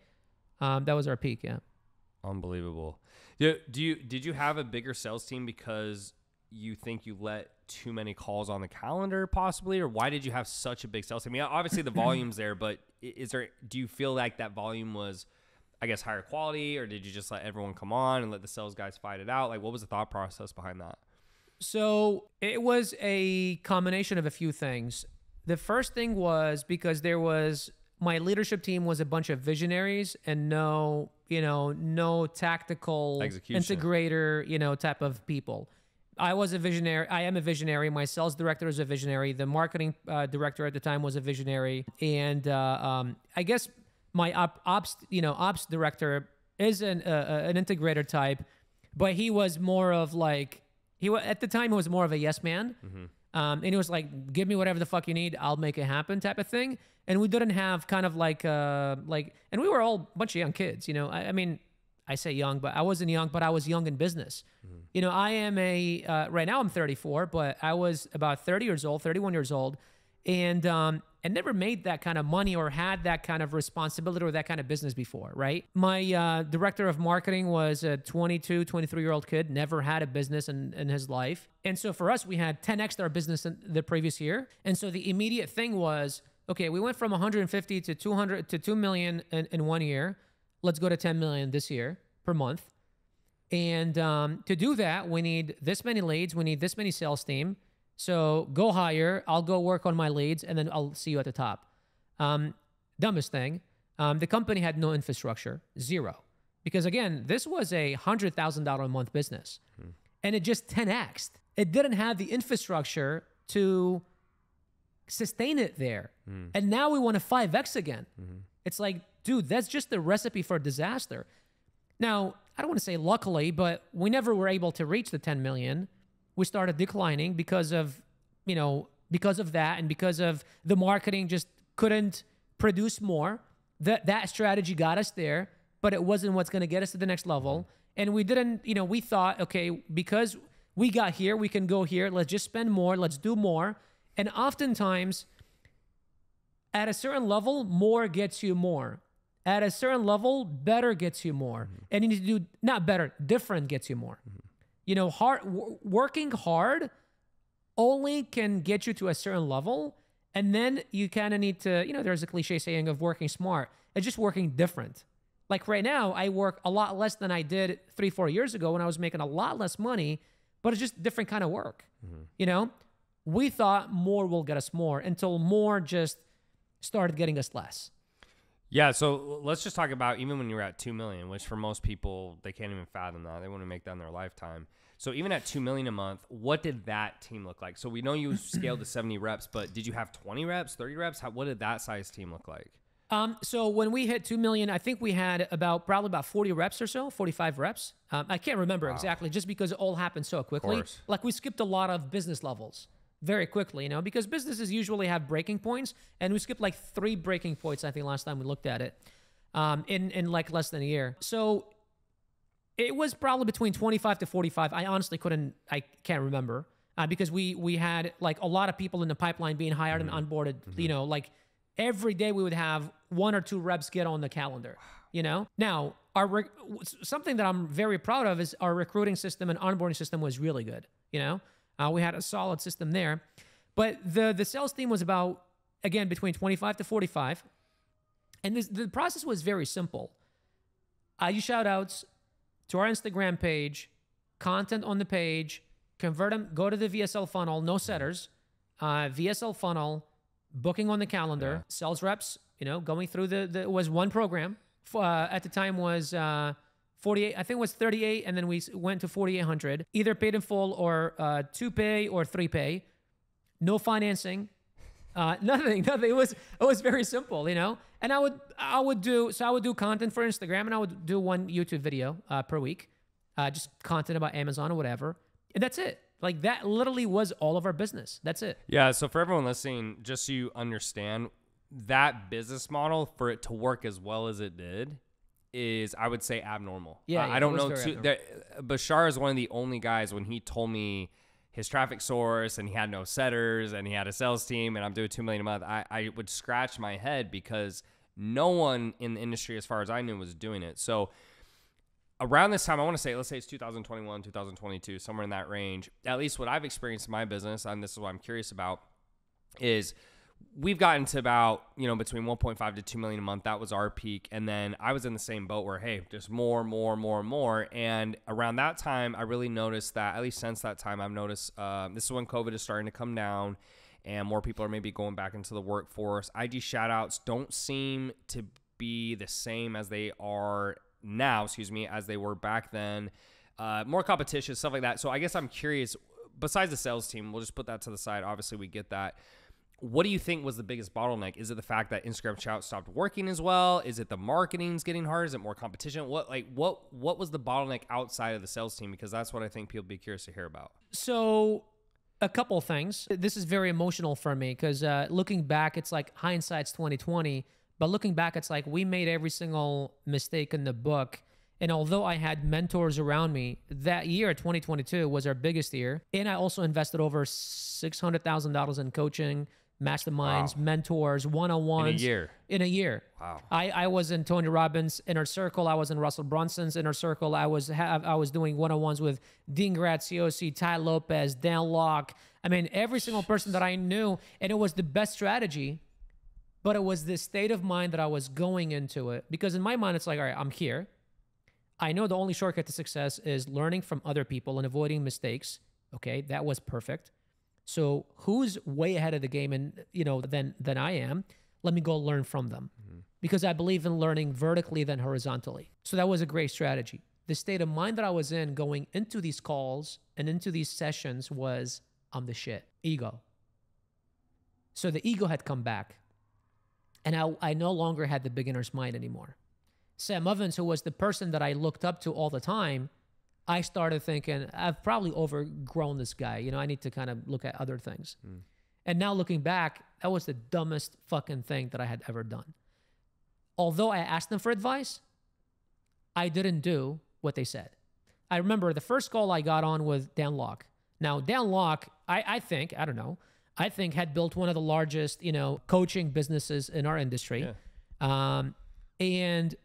um, that was our peak yeah
Unbelievable. Do, do you did you have a bigger sales team because you think you let too many calls on the calendar, possibly, or why did you have such a big sales team? I mean, obviously the volume's there, but is there? Do you feel like that volume was, I guess, higher quality, or did you just let everyone come on and let the sales guys fight it out? Like, what was the thought process behind that?
So it was a combination of a few things. The first thing was because there was my leadership team was a bunch of visionaries and no, you know, no tactical
Execution.
integrator, you know, type of people. I was a visionary. I am a visionary. My sales director is a visionary. The marketing uh, director at the time was a visionary, and uh, um, I guess my op- ops, you know, ops director is an uh, uh, an integrator type, but he was more of like he at the time he was more of a yes man. Um, and he was like, "Give me whatever the fuck you need, I'll make it happen," type of thing. And we didn't have kind of like, uh, like, and we were all a bunch of young kids, you know. I, I mean, I say young, but I wasn't young, but I was young in business. You know, I am a uh, right now I'm 34, but I was about 30 years old, 31 years old, and um, and never made that kind of money or had that kind of responsibility or that kind of business before, right? My uh, director of marketing was a 22, 23 year old kid, never had a business in, in his life. And so for us, we had 10x our business in the previous year. And so the immediate thing was, okay, we went from 150 to 200 to 2 million in, in one year. Let's go to 10 million this year per month. And um, to do that, we need this many leads. We need this many sales team. So go higher. I'll go work on my leads, and then I'll see you at the top. Um, dumbest thing, um, the company had no infrastructure, zero. Because again, this was a hundred thousand dollar a month business, and it just 10x. It didn't have the infrastructure to sustain it there, and now we want to 5x again. It's like, dude, that's just the recipe for disaster. Now, I don't want to say luckily, but we never were able to reach the 10 million. We started declining because of, you know, because of that and because of the marketing just couldn't produce more. That that strategy got us there, but it wasn't what's going to get us to the next level. Mm-hmm. And we didn't, you know, we thought, okay, because we got here, we can go here. Let's just spend more, let's do more. And oftentimes at a certain level, more gets you more. at a certain level, better gets you more. Mm-hmm. And you need to do not better, different gets you more. Mm-hmm. You know, hard w- working hard only can get you to a certain level. And then you kind of need to, you know, there's a cliche saying of working smart. It's just working different. Like right now, I work a lot less than I did three, four years ago when I was making a lot less money, but it's just different kind of work. Mm-hmm. You know, we thought more will get us more until more just started getting us less.
Yeah, so let's just talk about even when you're at two million, which for most people they can't even fathom that. They want to make that in their lifetime. So even at two million a month, what did that team look like? So we know you scaled to seventy reps, but did you have twenty reps, thirty reps? How, what did that size team look like?
Um, so when we hit two million, I think we had about probably about forty reps or so, forty-five reps. Um, I can't remember exactly, just because it all happened so quickly. Like we skipped a lot of business levels very quickly, you know, because businesses usually have breaking points, and we skipped like three breaking points. I think last time we looked at it, um, in in like less than a year. So it was probably between 25 to 45 i honestly couldn't i can't remember uh, because we we had like a lot of people in the pipeline being hired and onboarded you know like every day we would have one or two reps get on the calendar you know now our something that i'm very proud of is our recruiting system and onboarding system was really good you know uh, we had a solid system there. But the the sales team was about again between 25 to 45 and this, the process was very simple. I use shout outs to our Instagram page, content on the page, convert them, go to the VSL funnel, no setters, uh, VSL funnel, booking on the calendar, sales reps, you know, going through the, the was one program. F- Uh, at the time was uh, 48, I think it was 38, and then we went to 4,800, either paid in full or uh, two pay or three pay. No financing, uh, nothing, nothing. It was it was very simple, you know. And I would I would do so I would do content for Instagram, and I would do one YouTube video uh, per week, uh, just content about Amazon or whatever, and that's it. Like that literally was all of our business. That's it.
Yeah, so for everyone listening, just so you understand, that business model for it to work as well as it did is, I would say, abnormal.
Yeah,
Uh,
yeah,
I don't know. Too, that, Bashar is one of the only guys when he told me his traffic source and he had no setters and he had a sales team and I'm doing two million a month. I, I would scratch my head because no one in the industry, as far as I knew, was doing it. So around this time, I want to say, let's say it's 2021, 2022, somewhere in that range. At least what I've experienced in my business, and this is what I'm curious about, is we've gotten to about you know between 1.5 to 2 million a month. That was our peak. And then i was in the same boat where hey just more more more more. And around that time i really noticed that at least since that time i've noticed uh, this is when covid is starting to come down and more people are maybe going back into the workforce. Ig shout outs don't seem to be the same as they are now excuse me as they were back then. Uh, more competition stuff like that. So i guess i'm curious besides the sales team we'll just put that to the side. Obviously we get that what do you think was the biggest bottleneck? Is it the fact that Instagram shout stopped working as well? Is it the marketing's getting hard? Is it more competition? What like what what was the bottleneck outside of the sales team? Because that's what I think people be curious to hear about.
So, a couple things. This is very emotional for me because uh, looking back, it's like hindsight's twenty twenty. But looking back, it's like we made every single mistake in the book. And although I had mentors around me, that year, 2022, was our biggest year. And I also invested over $600,000 in coaching, masterminds, mentors, one on ones.
In a year.
In a year.
Wow.
I, I was in Tony Robbins' inner circle. I was in Russell Brunson's inner circle. I was have I was doing one on ones with Dean Graziosi, Tai Lopez, Dan Lok. I mean, every single person that I knew, and it was the best strategy. But it was the state of mind that I was going into it because in my mind, it's like, all right, I'm here. I know the only shortcut to success is learning from other people and avoiding mistakes. Okay, that was perfect. So who's way ahead of the game and you know than than I am? Let me go learn from them. Mm-hmm. Because I believe in learning vertically than horizontally. So that was a great strategy. The state of mind that I was in going into these calls and into these sessions was I'm the shit. Ego. So the ego had come back. And I, I no longer had the beginner's mind anymore. Sam Ovens, who was the person that I looked up to all the time, I started thinking, I've probably overgrown this guy. You know, I need to kind of look at other things. And now looking back, that was the dumbest fucking thing that I had ever done. Although I asked them for advice, I didn't do what they said. I remember the first call I got on with Dan Lok. Now, Dan Lok, I, I think, I don't know, I think had built one of the largest, you know, coaching businesses in our industry. Um, And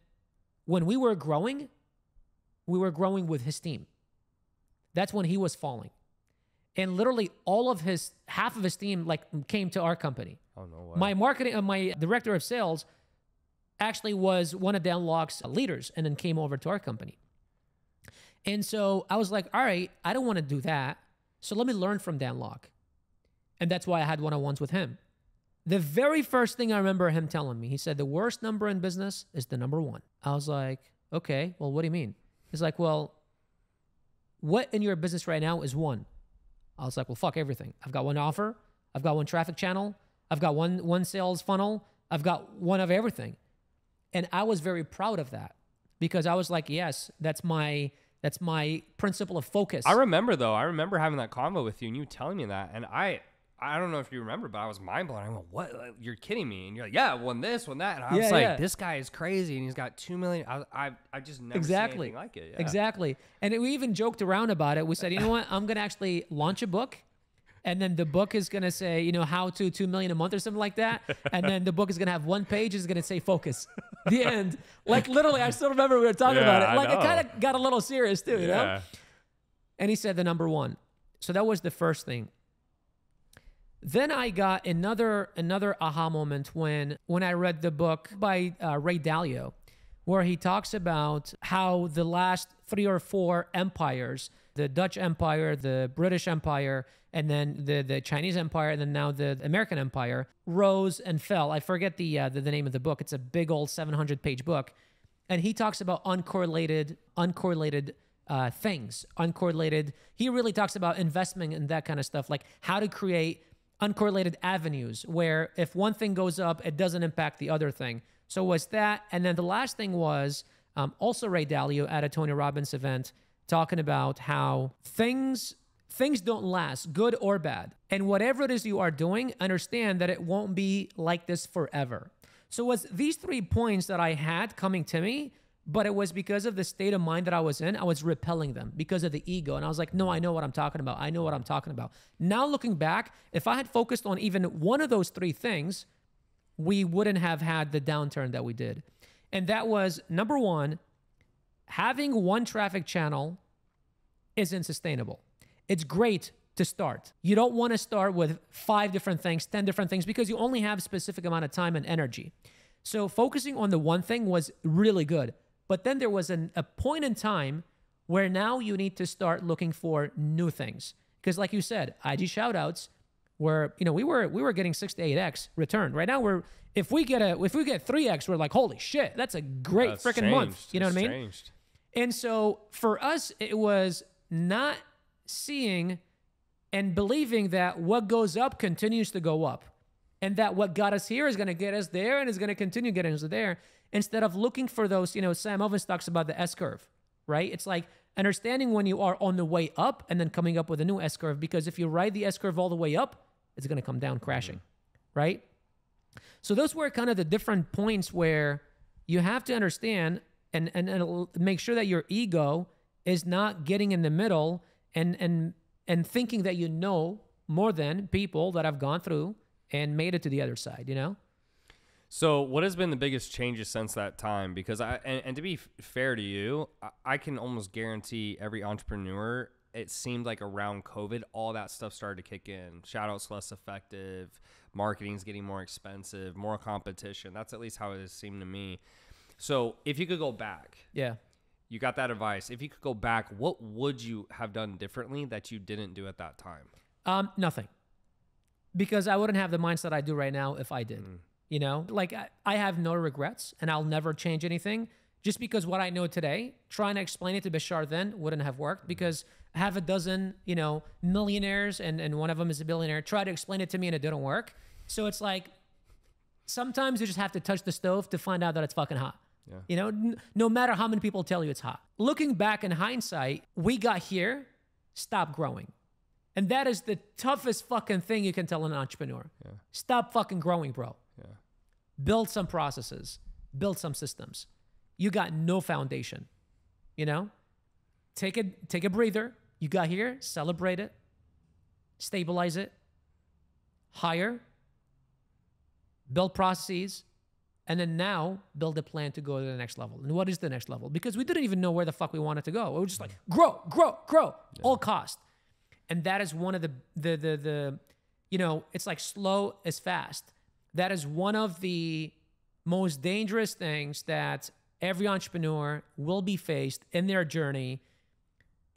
when we were growing, we were growing with his team. That's when he was falling. And literally all of his half of his team like came to our company.
Oh no way.
My marketing uh, my director of sales actually was one of Dan Lok's leaders and then came over to our company. And so I was like, all right, I don't want to do that. So let me learn from Dan Lok. And that's why I had one on ones with him. The very first thing I remember him telling me, he said, the worst number in business is the number one. I was like, okay, well, what do you mean? He's like, well, what in your business right now is one? I was like, well, fuck everything. I've got one offer, I've got one traffic channel, I've got one one sales funnel, I've got one of everything. And I was very proud of that because I was like, yes, that's my that's my principle of focus.
I remember though. I remember having that convo with you and you telling me that, and I. I don't know if you remember, but I was mind blown. I went, "What? Like, You're kidding me?" And you're like, "Yeah, one this, one that." And I was like,
yeah.
"This guy is crazy, and he's got two million. I, I, I just never
exactly
seen anything like it. Yeah.
exactly and we even joked around about it we said you know what i'm gonna actually launch a book and then the book is gonna say you know how to 2 million a month or something like that and then the book is gonna have one page is gonna say focus the end like literally i still remember we were talking
Yeah,
about it like it kind of got a little serious too you know and he said the number one so that was the first thing then i got another another aha moment when when i read the book by uh, ray dalio where he talks about how the last three or four empires the dutch empire the british empire and then the, the chinese empire and then now the american empire rose and fell. I forget the, uh, the the name of the book. It's a big old 700 page book. And he talks about uncorrelated uncorrelated uh, things uncorrelated. He really talks about investment and that kind of stuff like how to create uncorrelated avenues where if one thing goes up it doesn't impact the other thing. So was that. And then the last thing was um, also ray dalio at a tony robbins event talking about how things things don't last good or bad. And whatever it is you are doing understand that it won't be like this forever. So was these three points that I had coming to me, but it was because of the state of mind that I was in. I was repelling them because of the ego. And I was like, no, I know what I'm talking about. I know what I'm talking about. Now looking back, if I had focused on even one of those three things, we wouldn't have had the downturn that we did. And that was number one, having one traffic channel isn't sustainable. It's great to start. You don't want to start with five different things, 10 different things because you only have a specific amount of time and energy. So focusing on the one thing was really good. But then there was an, a point in time where now you need to start looking for new things. Because like you said, IG shoutouts where, you know, we were we were getting 6 to 8x return. Right now we're if we get a if we get 3x, we're like, holy shit, that's a great
That's
freaking month. You know what I mean?
Changed.
And so for us, it was not seeing and believing that what goes up continues to go up. And that what got us here is going to get us there and is going to continue getting us there. Instead of looking for those, you know, Sam Ovens talks about the S curve, right? It's like understanding when you are on the way up and then coming up with a new S curve. Because if you ride the S curve all the way up, it's going to come down crashing, right? So those were kind of the different points where you have to understand and, and, and make sure that your ego is not getting in the middle and and and thinking that you know more than people that have gone through and made it to the other side, you know?
So, what has been the biggest changes since that time? Because I, and, and to be f- fair to you, I, I can almost guarantee every entrepreneur, it seemed like around COVID, all that stuff started to kick in. Shoutouts less effective, marketing's getting more expensive, more competition. That's at least how it has seemed to me. So, if you could go back,
Yeah.
you got that advice. If you could go back, what would you have done differently that you didn't do at that time?
Um, nothing. Because I wouldn't have the mindset I do right now if I did. You know, like I, I have no regrets and I'll never change anything just because what I know today, trying to explain it to Bashar then wouldn't have worked mm-hmm. because I have a dozen, you know, millionaires and, and one of them is a billionaire try to explain it to me and it didn't work. So it's like sometimes you just have to touch the stove to find out that it's fucking hot.
Yeah.
You know, n- no matter how many people tell you it's hot. Looking back in hindsight, we got here, stop growing. And that is the toughest fucking thing you can tell an entrepreneur. Stop fucking growing, bro.
Yeah.
Build some processes, build some systems. You got no foundation. You know? Take a take a breather. You got here, celebrate it, stabilize it, hire, build processes, and then now build a plan to go to the next level. And what is the next level? Because we didn't even know where the fuck we wanted to go. We were just like grow, grow, grow, all cost. And that is one of the the the the you know, it's like slow is fast. That is one of the most dangerous things that every entrepreneur will be faced in their journey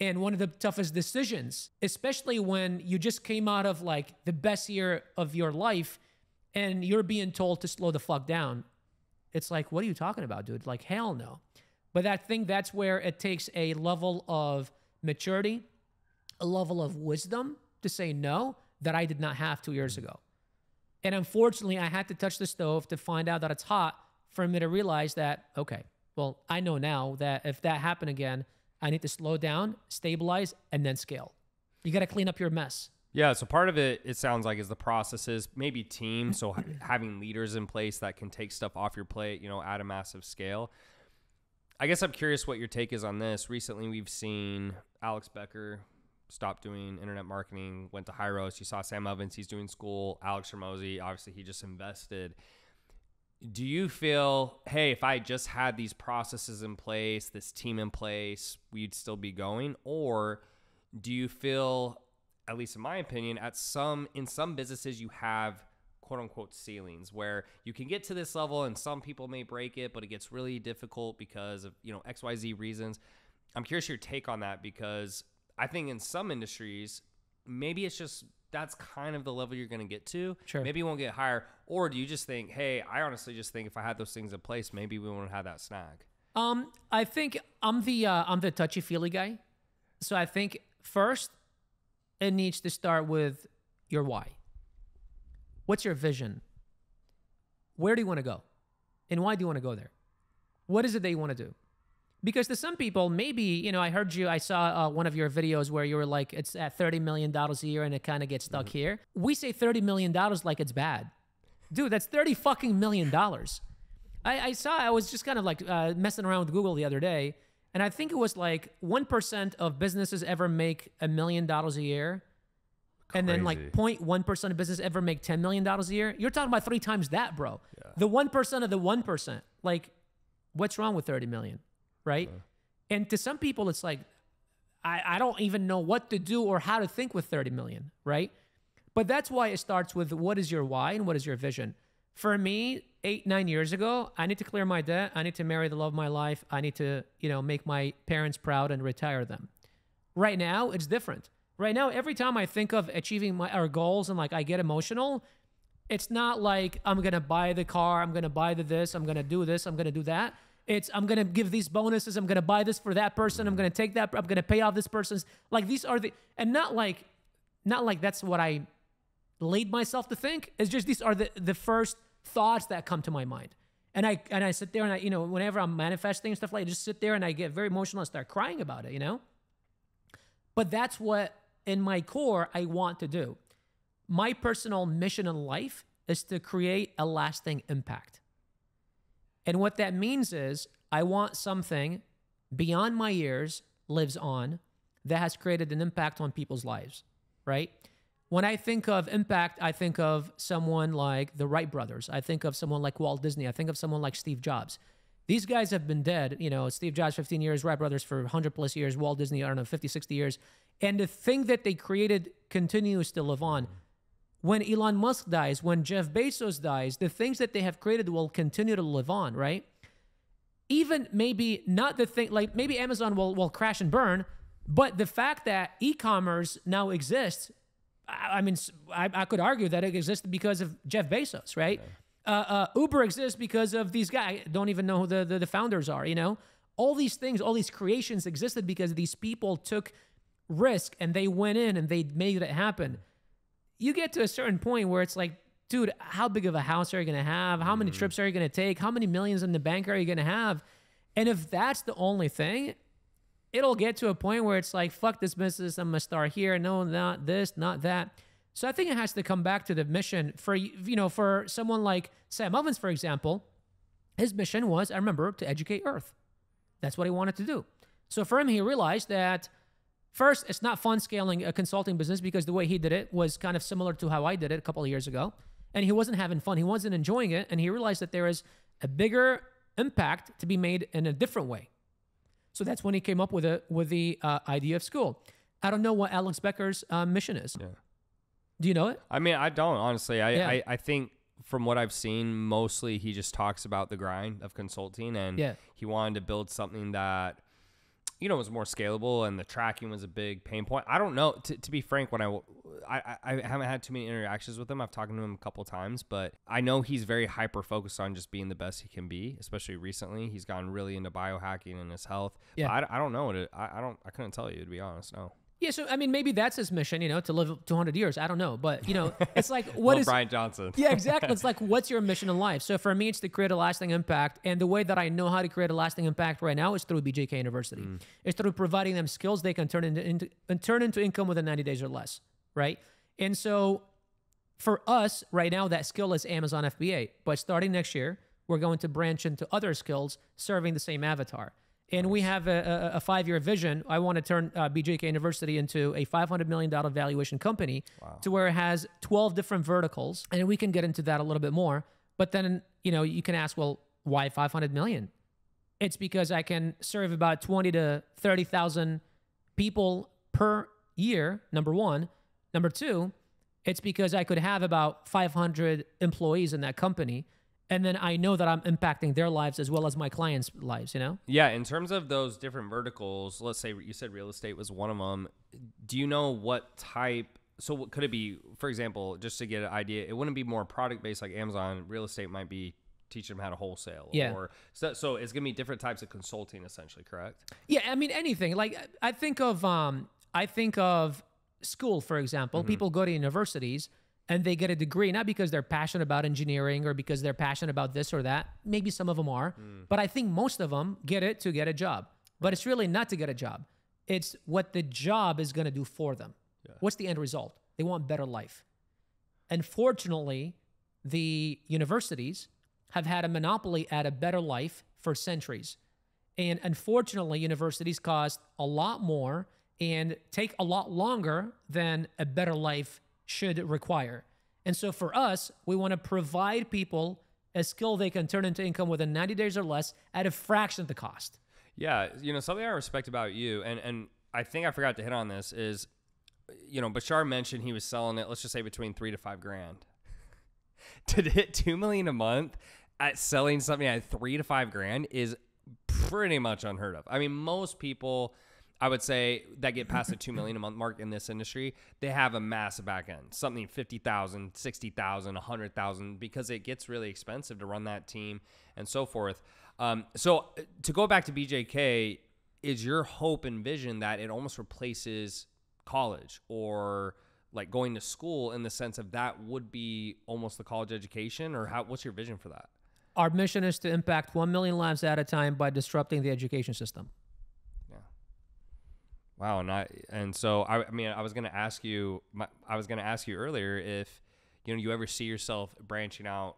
and one of the toughest decisions, especially when you just came out of like the best year of your life and you're being told to slow the fuck down. It's like, what are you talking about, dude? Like, hell no. But I think that's where it takes a level of maturity, a level of wisdom to say no that I did not have two years ago. And unfortunately, I had to touch the stove to find out that it's hot for me to realize that, okay, well, I know now that if that happened again, I need to slow down, stabilize, and then scale. You got to clean up your mess.
Yeah, so part of it, it sounds like, is the processes, maybe team. So having leaders in place that can take stuff off your plate, you know, at a massive scale. I guess I'm curious what your take is on this. Recently, we've seen Alex Becker stop doing internet marketing, went to Hyros. You saw Sam Ovens, he's doing Skool. Alex Hormozi, obviously, he just invested. Do you feel, hey, if I just had these processes in place, this team in place, we'd still be going? Or do you feel, at least in my opinion, at some in some businesses you have quote unquote ceilings where you can get to this level and some people may break it, but it gets really difficult because of, you know, XYZ reasons. I'm curious your take on that because I think in some industries, maybe it's just that's kind of the level you're going to get to.
Sure.
Maybe you won't get higher. Or do you just think, hey, I honestly just think if I had those things in place, maybe we won't have that snag.
Um, I think I'm the uh, I'm the touchy feely guy. So I think first it needs to start with your why. What's your vision? Where do you want to go? And why do you want to go there? What is it that you want to do? Because to some people, maybe, you know, I heard you, I saw uh, one of your videos where you were like, it's at $30 million a year and it kind of gets stuck mm-hmm. here. We say $30 million like it's bad. Dude, that's 30 fucking million dollars. I, I, saw, I was just kind of like uh, messing around with Google the other day, and I think it was like 1% of businesses ever make a million dollars a year. Crazy. And then like 0.1% of business ever make $10 million a year. You're talking about three times that, bro. Yeah. The 1% of the 1%. Like, what's wrong with 30 million? Right? And to some people, it's like, I, I don't even know what to do or how to think with 30 million, right? But that's why it starts with what is your why and what is your vision. For me, eight, nine years ago, I need to clear my debt. I need to marry the love of my life. I need to, you know, make my parents proud and retire them. Right now, it's different. Right now, every time I think of achieving my our goals and like I get emotional, it's not like I'm gonna buy the car, I'm gonna buy the this, I'm gonna do this, I'm gonna do that. It's I'm gonna give these bonuses. I'm gonna buy this for that person. I'm gonna take that. I'm gonna pay off this person's. Like these are the and not like, not like that's what I laid myself to think. It's just these are the the first thoughts that come to my mind. And I and I sit there and I you know whenever I'm manifesting stuff like I just sit there and I get very emotional and start crying about it. You know. But that's what in my core I want to do. My personal mission in life is to create a lasting impact. And what that means is I want something beyond my years lives on that has created an impact on people's lives, right? When I think of impact, I think of someone like the Wright brothers. I think of someone like Walt Disney. I think of someone like Steve Jobs. These guys have been dead, you know, Steve Jobs 15 years, Wright brothers for 100 plus years, Walt Disney, I don't know, 50, 60 years. And the thing that they created continues to live on when Elon Musk dies, when Jeff Bezos dies, the things that they have created will continue to live on, right? Even maybe not the thing, like maybe Amazon will, will crash and burn, but the fact that e commerce now exists, I, I mean, I, I, could argue that it exists because of Jeff Bezos, right? Uh, uh, Uber exists because of these guys. I don't even know who the, the, the founders are, you know? All these things, all these creations existed because these people took risk and they went in and they made it happen you get to a certain point where it's like, dude, how big of a house are you going to have? How many mm. trips are you going to take? How many millions in the bank are you going to have? And if that's the only thing, it'll get to a point where it's like, fuck this business. I'm going to start here. No, not this, not that. So I think it has to come back to the mission for, you know, for someone like Sam Ovens, for example, his mission was, I remember, to educate Earth. That's what he wanted to do. So for him, he realized that First, it's not fun scaling a consulting business because the way he did it was kind of similar to how I did it a couple of years ago. And he wasn't having fun. He wasn't enjoying it. And he realized that there is a bigger impact to be made in a different way. So that's when he came up with a with the uh, idea of Skool. I don't know what Alex Becker's uh, mission is.
Yeah.
Do you know it?
I mean, I don't honestly. I,
Yeah.
I, I think from what I've seen, mostly he just talks about the grind of consulting, and
Yeah.
he wanted to build something that you know was more scalable, and the tracking was a big pain point. I don't know. To, to be frank, when I, I, I haven't had too many interactions with him. I've talked to him a couple times, but I know he's very hyper focused on just being the best he can be. Especially recently, he's gotten really into biohacking and his health.
Yeah.
I, I don't know. What it, I, I don't. I couldn't tell you to be honest. No.
Yeah, so I mean, maybe that's his mission, you know, to live 200 years. I don't know, but you know, it's like what is
Brian Johnson?
yeah, exactly. It's like, what's your mission in life? So for me, it's to create a lasting impact. And the way that I know how to create a lasting impact right now is through BJK University. Mm. It's through providing them skills they can turn into, into and turn into income within 90 days or less, right? And so for us right now, that skill is Amazon FBA. But starting next year, we're going to branch into other skills serving the same avatar. And we have a, a, a five-year vision. I want to turn uh, BJK University into a $500 million valuation company to where it has 12 different verticals. And we can get into that a little bit more. But then, you know, you can ask, well, why 500 million? It's because I can serve about 20 to 30,000 people per year, number one. Number two, it's because I could have about 500 employees in that company. And then I know that I'm impacting their lives as well as my clients' lives, you know?
Yeah, in terms of those different verticals, let's say you said real estate was one of them. Do you know what type? So, what could it be? For example, just to get an idea, it wouldn't be more product based like Amazon. Real estate might be teaching them how to wholesale.
Yeah.
Or so, so it's gonna be different types of consulting, essentially. Correct?
Yeah, I mean anything. Like I think of um I think of school, for example. People go to universities and they get a degree not because they're passionate about engineering or because they're passionate about this or that. Maybe some of them are, mm. but I think most of them get it to get a job. But it's really not to get a job. It's what the job is going to do for them. What's the end result? They want better life. Unfortunately, the universities have had a monopoly at a better life for centuries. And unfortunately, universities cost a lot more and take a lot longer than a better life should require. And so for us, we want to provide people a skill they can turn into income within 90 days or less at a fraction of the cost.
Yeah, you know something I respect about you, and and I think I forgot to hit on this is, you know, Bashar mentioned he was selling it. Let's just say between three to five grand. to hit two million a month at selling something at three to five grand is pretty much unheard of. I mean, most people. I would say that get past the 2 million a month mark in this industry, they have a massive back end, something 50,000, 60,000, 100,000 because it gets really expensive to run that team and so forth. Um, so uh, to go back to BJK, is your hope and vision that it almost replaces college or like going to school in the sense of that would be almost the college education or how what's your vision for that?
Our mission is to impact 1 million lives at a time by disrupting the education system.
Wow, and I and so I, I mean I was gonna ask you my, I was gonna ask you earlier if you know you ever see yourself branching out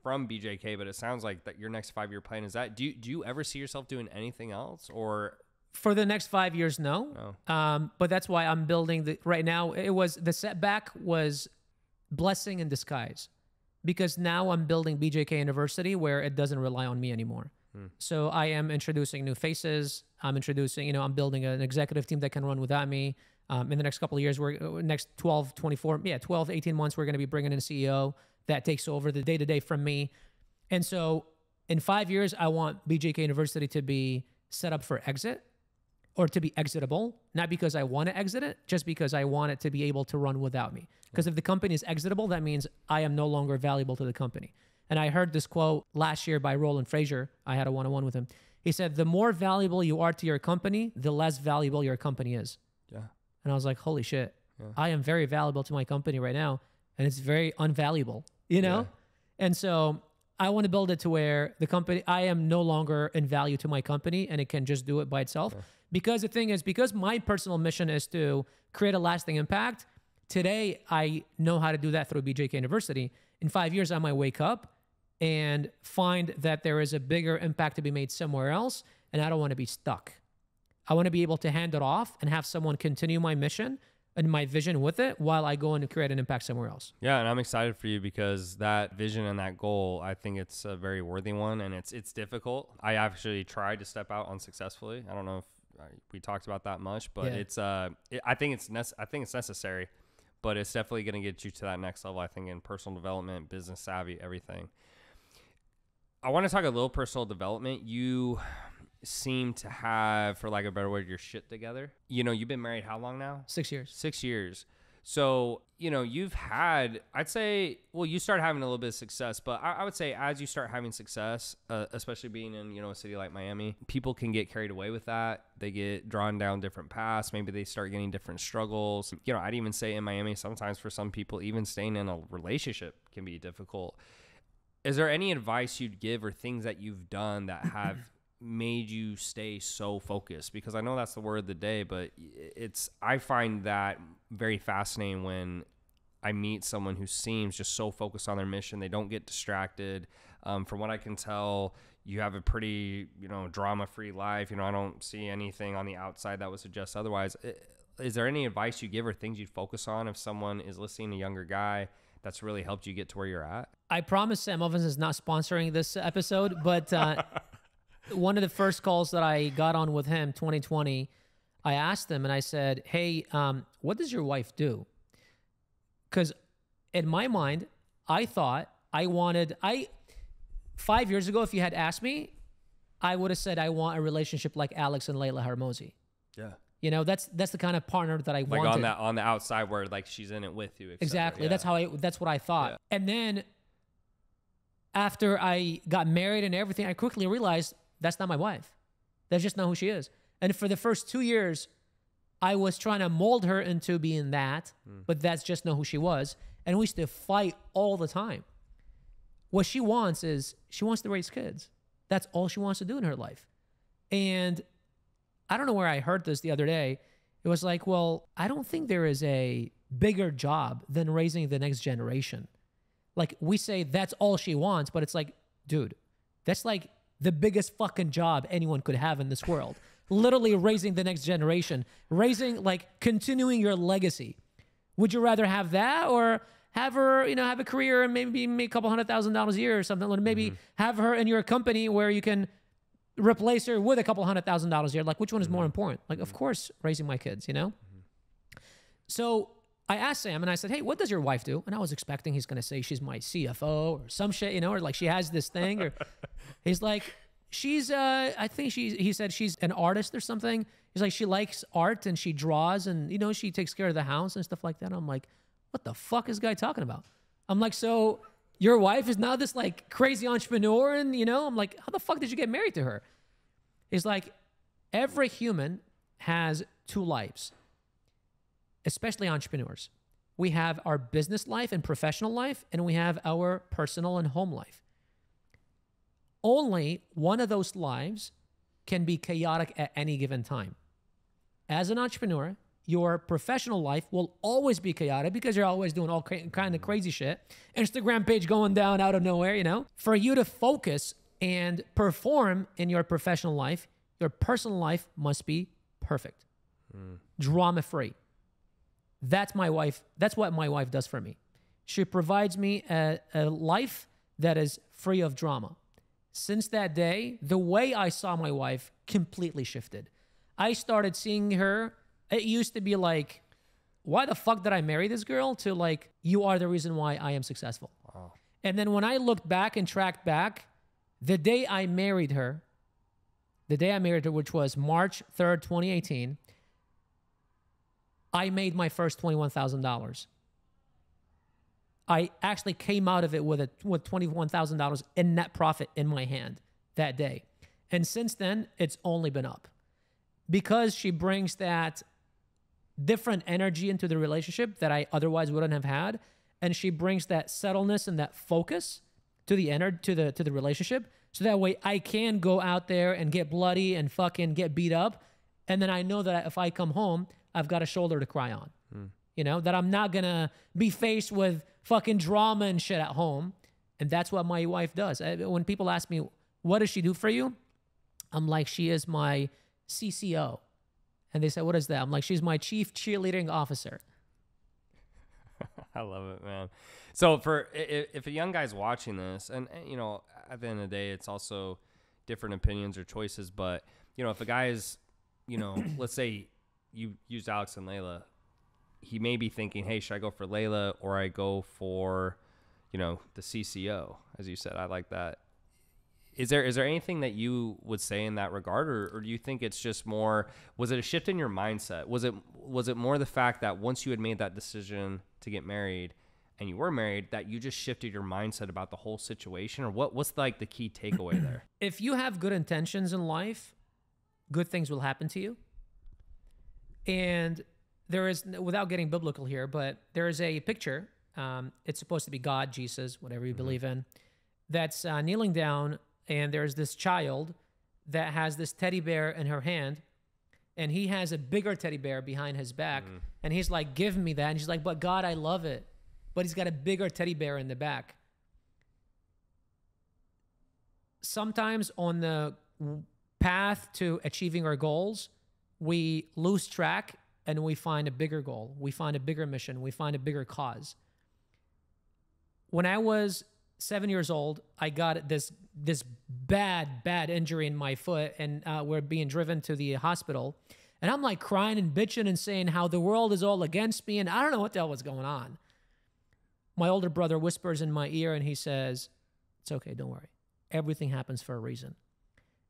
from BJK, but it sounds like that your next five year plan is that. Do you do you ever see yourself doing anything else or
For the next five years, no.
no?
Um, but that's why I'm building the right now. It was the setback was blessing in disguise because now I'm building BJK University where it doesn't rely on me anymore. So I am introducing new faces. I'm introducing, you know, I'm building an executive team that can run without me. Um, in the next couple of years, we're uh, next 12, 24, yeah, 12, 18 months, we're going to be bringing in a CEO that takes over the day to day from me. And so in five years, I want BJK University to be set up for exit or to be exitable, not because I want to exit it, just because I want it to be able to run without me. Because if the company is exitable, that means I am no longer valuable to the company. And I heard this quote last year by Roland Frazier. I had a one on one with him. He said, The more valuable you are to your company, the less valuable your company is.
Yeah.
And I was like, Holy shit, I am very valuable to my company right now. And it's very unvaluable, you know? Yeah. And so I want to build it to where the company, I am no longer in value to my company and it can just do it by itself. Because the thing is, because my personal mission is to create a lasting impact, today I know how to do that through BJK University. In five years, I might wake up and find that there is a bigger impact to be made somewhere else. And I don't want to be stuck. I want to be able to hand it off and have someone continue my mission and my vision with it while I go and create an impact somewhere else.
Yeah, and I'm excited for you because that vision and that goal, I think it's a very worthy one, and it's it's difficult. I actually tried to step out unsuccessfully. I don't know if uh, we talked about that much, but
Yeah.
it's uh, it, I think it's nec- I think it's necessary, but it's definitely going to get you to that next level. I think in personal development, business savvy, everything. I want to talk a little personal development. You seem to have, for lack of a better word, your shit together. You know, you've been married how long now?
Six years.
Six years. So, you know, you've had, I'd say, well, you start having a little bit of success, but I, I would say as you start having success, uh, especially being in, you know, a city like Miami, people can get carried away with that. They get drawn down different paths. Maybe they start getting different struggles. You know, I'd even say in Miami, sometimes for some people, even staying in a relationship can be difficult. Is there any advice you'd give or things that you've done that have made you stay so focused because I know that's the word of the day, but it's I find that very fascinating when I meet someone who seems just so focused on their mission. They don't get distracted. Um, from what I can tell, you have a pretty you know drama free life. You know I don't see anything on the outside that would suggest otherwise. Is there any advice you give or things you'd focus on if someone is listening, a younger guy? That's really helped you get to where you're at.
I promise Sam Ovens is not sponsoring this episode, but uh, one of the first calls that I got on with him, 2020, I asked him and I said, "Hey, um, what does your wife do?" Because in my mind, I thought I wanted I five years ago, if you had asked me, I would have said I want a relationship like Alex and Layla Hormozi.
Yeah.
You know, that's that's the kind of partner that I
Like
wanted.
on that on the outside where like she's in it with you.
Exactly. That's how I. That's what I thought.
Yeah.
And then after I got married and everything, I quickly realized that's not my wife. That's just not who she is. And for the first two years, I was trying to mold her into being that, mm. but that's just not who she was. And we used to fight all the time. What she wants is she wants to raise kids. That's all she wants to do in her life. And I don't know where I heard this the other day. It was like, well, I don't think there is a bigger job than raising the next generation. Like we say that's all she wants, but it's like, dude, that's like the biggest fucking job anyone could have in this world. Literally raising the next generation, raising like continuing your legacy. Would you rather have that or have her, you know, have a career and maybe make a couple hundred thousand dollars a year or something? Or maybe mm-hmm. have her in your company where you can replace her with a couple hundred thousand dollars a year. Like, which one is mm-hmm. more important? Like, of mm-hmm. course, raising my kids, you know? So I asked Sam and I said, Hey, what does your wife do? And I was expecting he's going to say she's my CFO or some shit, you know, or like she has this thing. Or he's like, She's, uh, I think she's, he said she's an artist or something. He's like, She likes art and she draws and, you know, she takes care of the house and stuff like that. I'm like, What the fuck is this guy talking about? I'm like, So your wife is now this like crazy entrepreneur and, you know, I'm like, How the fuck did you get married to her? He's like, Every human has two lives especially entrepreneurs. We have our business life and professional life, and we have our personal and home life. Only one of those lives can be chaotic at any given time. As an entrepreneur, your professional life will always be chaotic because you're always doing all kind of crazy shit. Instagram page going down out of nowhere, you know? For you to focus and perform in your professional life, your personal life must be perfect, hmm. drama free. That's my wife. That's what my wife does for me. She provides me a, a life that is free of drama. Since that day, the way I saw my wife completely shifted. I started seeing her. It used to be like, why the fuck did I marry this girl? To like, you are the reason why I am successful. And then when I looked back and tracked back, the day I married her, the day I married her, which was March 3rd, 2018, I made my first $21,000. I actually came out of it with a with $21,000 in net profit in my hand that day. And since then, it's only been up. Because she brings that different energy into the relationship that I otherwise wouldn't have had, and she brings that subtleness and that focus to the ener- to the to the relationship so that way I can go out there and get bloody and fucking get beat up and then I know that if I come home I've got a shoulder to cry on. Hmm. You know, that I'm not going to be faced with fucking drama and shit at home. And that's what my wife does. I- When people ask me, "What does she do for you?" I'm like, "She is my CCO." And they said, What is that? I'm like, She's my chief cheerleading officer.
I love it, man. So for if a young guy's watching this, and and, you know, at the end of the day, it's also different opinions or choices. But you know, if a guy is, you know, let's say you use Alex and Layla, he may be thinking, hey, should I go for Layla or I go for, you know, the CCO? As you said, I like that. Is there is there anything that you would say in that regard, or, or do you think it's just more? Was it a shift in your mindset? Was it was it more the fact that once you had made that decision to get married, and you were married, that you just shifted your mindset about the whole situation, or what? What's like the key takeaway there?
If you have good intentions in life, good things will happen to you. And there is, without getting biblical here, but there is a picture. Um, it's supposed to be God, Jesus, whatever you believe in, that's uh, kneeling down, and there's this child that has this teddy bear in her hand, and he has a bigger teddy bear behind his back, and he's like, "Give me that," and she's like, "But God, I love it," but he's got a bigger teddy bear in the back. Sometimes on the path to achieving our goals, we lose track and we find a bigger goal. We find a bigger mission. We find a bigger cause. When I was seven years old, I got this this bad bad injury in my foot, and uh, we're being driven to the hospital. And I'm like crying and bitching and saying how the world is all against me, and I don't know what the hell was going on. My older brother whispers in my ear, and he says, "It's okay, don't worry. Everything happens for a reason."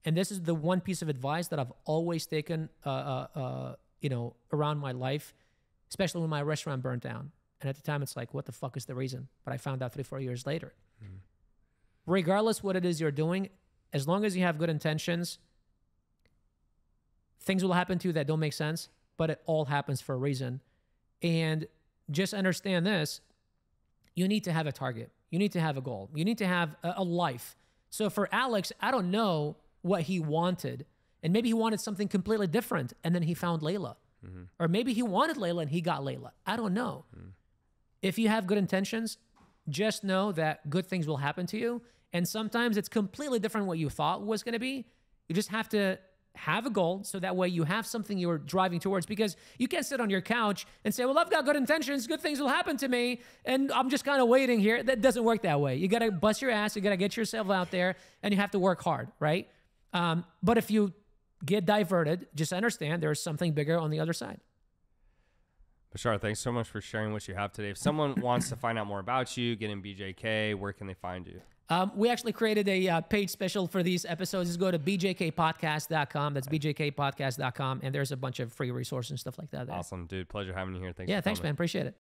And this is the one piece of advice that I've always taken, uh, uh, uh, you know, around my life, especially when my restaurant burned down. And at the time, it's like, what the fuck is the reason? But I found out three, four years later. Regardless what it is you're doing, as long as you have good intentions, things will happen to you that don't make sense, but it all happens for a reason. And just understand this you need to have a target, you need to have a goal, you need to have a, a life. So for Alex, I don't know what he wanted. And maybe he wanted something completely different and then he found Leila. Mm-hmm. Or maybe he wanted Leila and he got Leila. I don't know. Mm. If you have good intentions, just know that good things will happen to you. And sometimes it's completely different what you thought was going to be. You just have to have a goal so that way you have something you're driving towards because you can't sit on your couch and say, Well, I've got good intentions, good things will happen to me, and I'm just kind of waiting here. That doesn't work that way. You got to bust your ass, you got to get yourself out there, and you have to work hard, right? Um, but if you get diverted, just understand there's something bigger on the other side.
Bashar, thanks so much for sharing what you have today. If someone wants to find out more about you, get in BJK, where can they find you?
Um, we actually created a uh, paid special for these episodes. Just go to bjkpodcast.com. That's bjkpodcast.com. And there's a bunch of free resources and stuff like that. There.
Awesome, dude. Pleasure having you here. Thanks.
Yeah, thanks,
coming.
man. Appreciate it.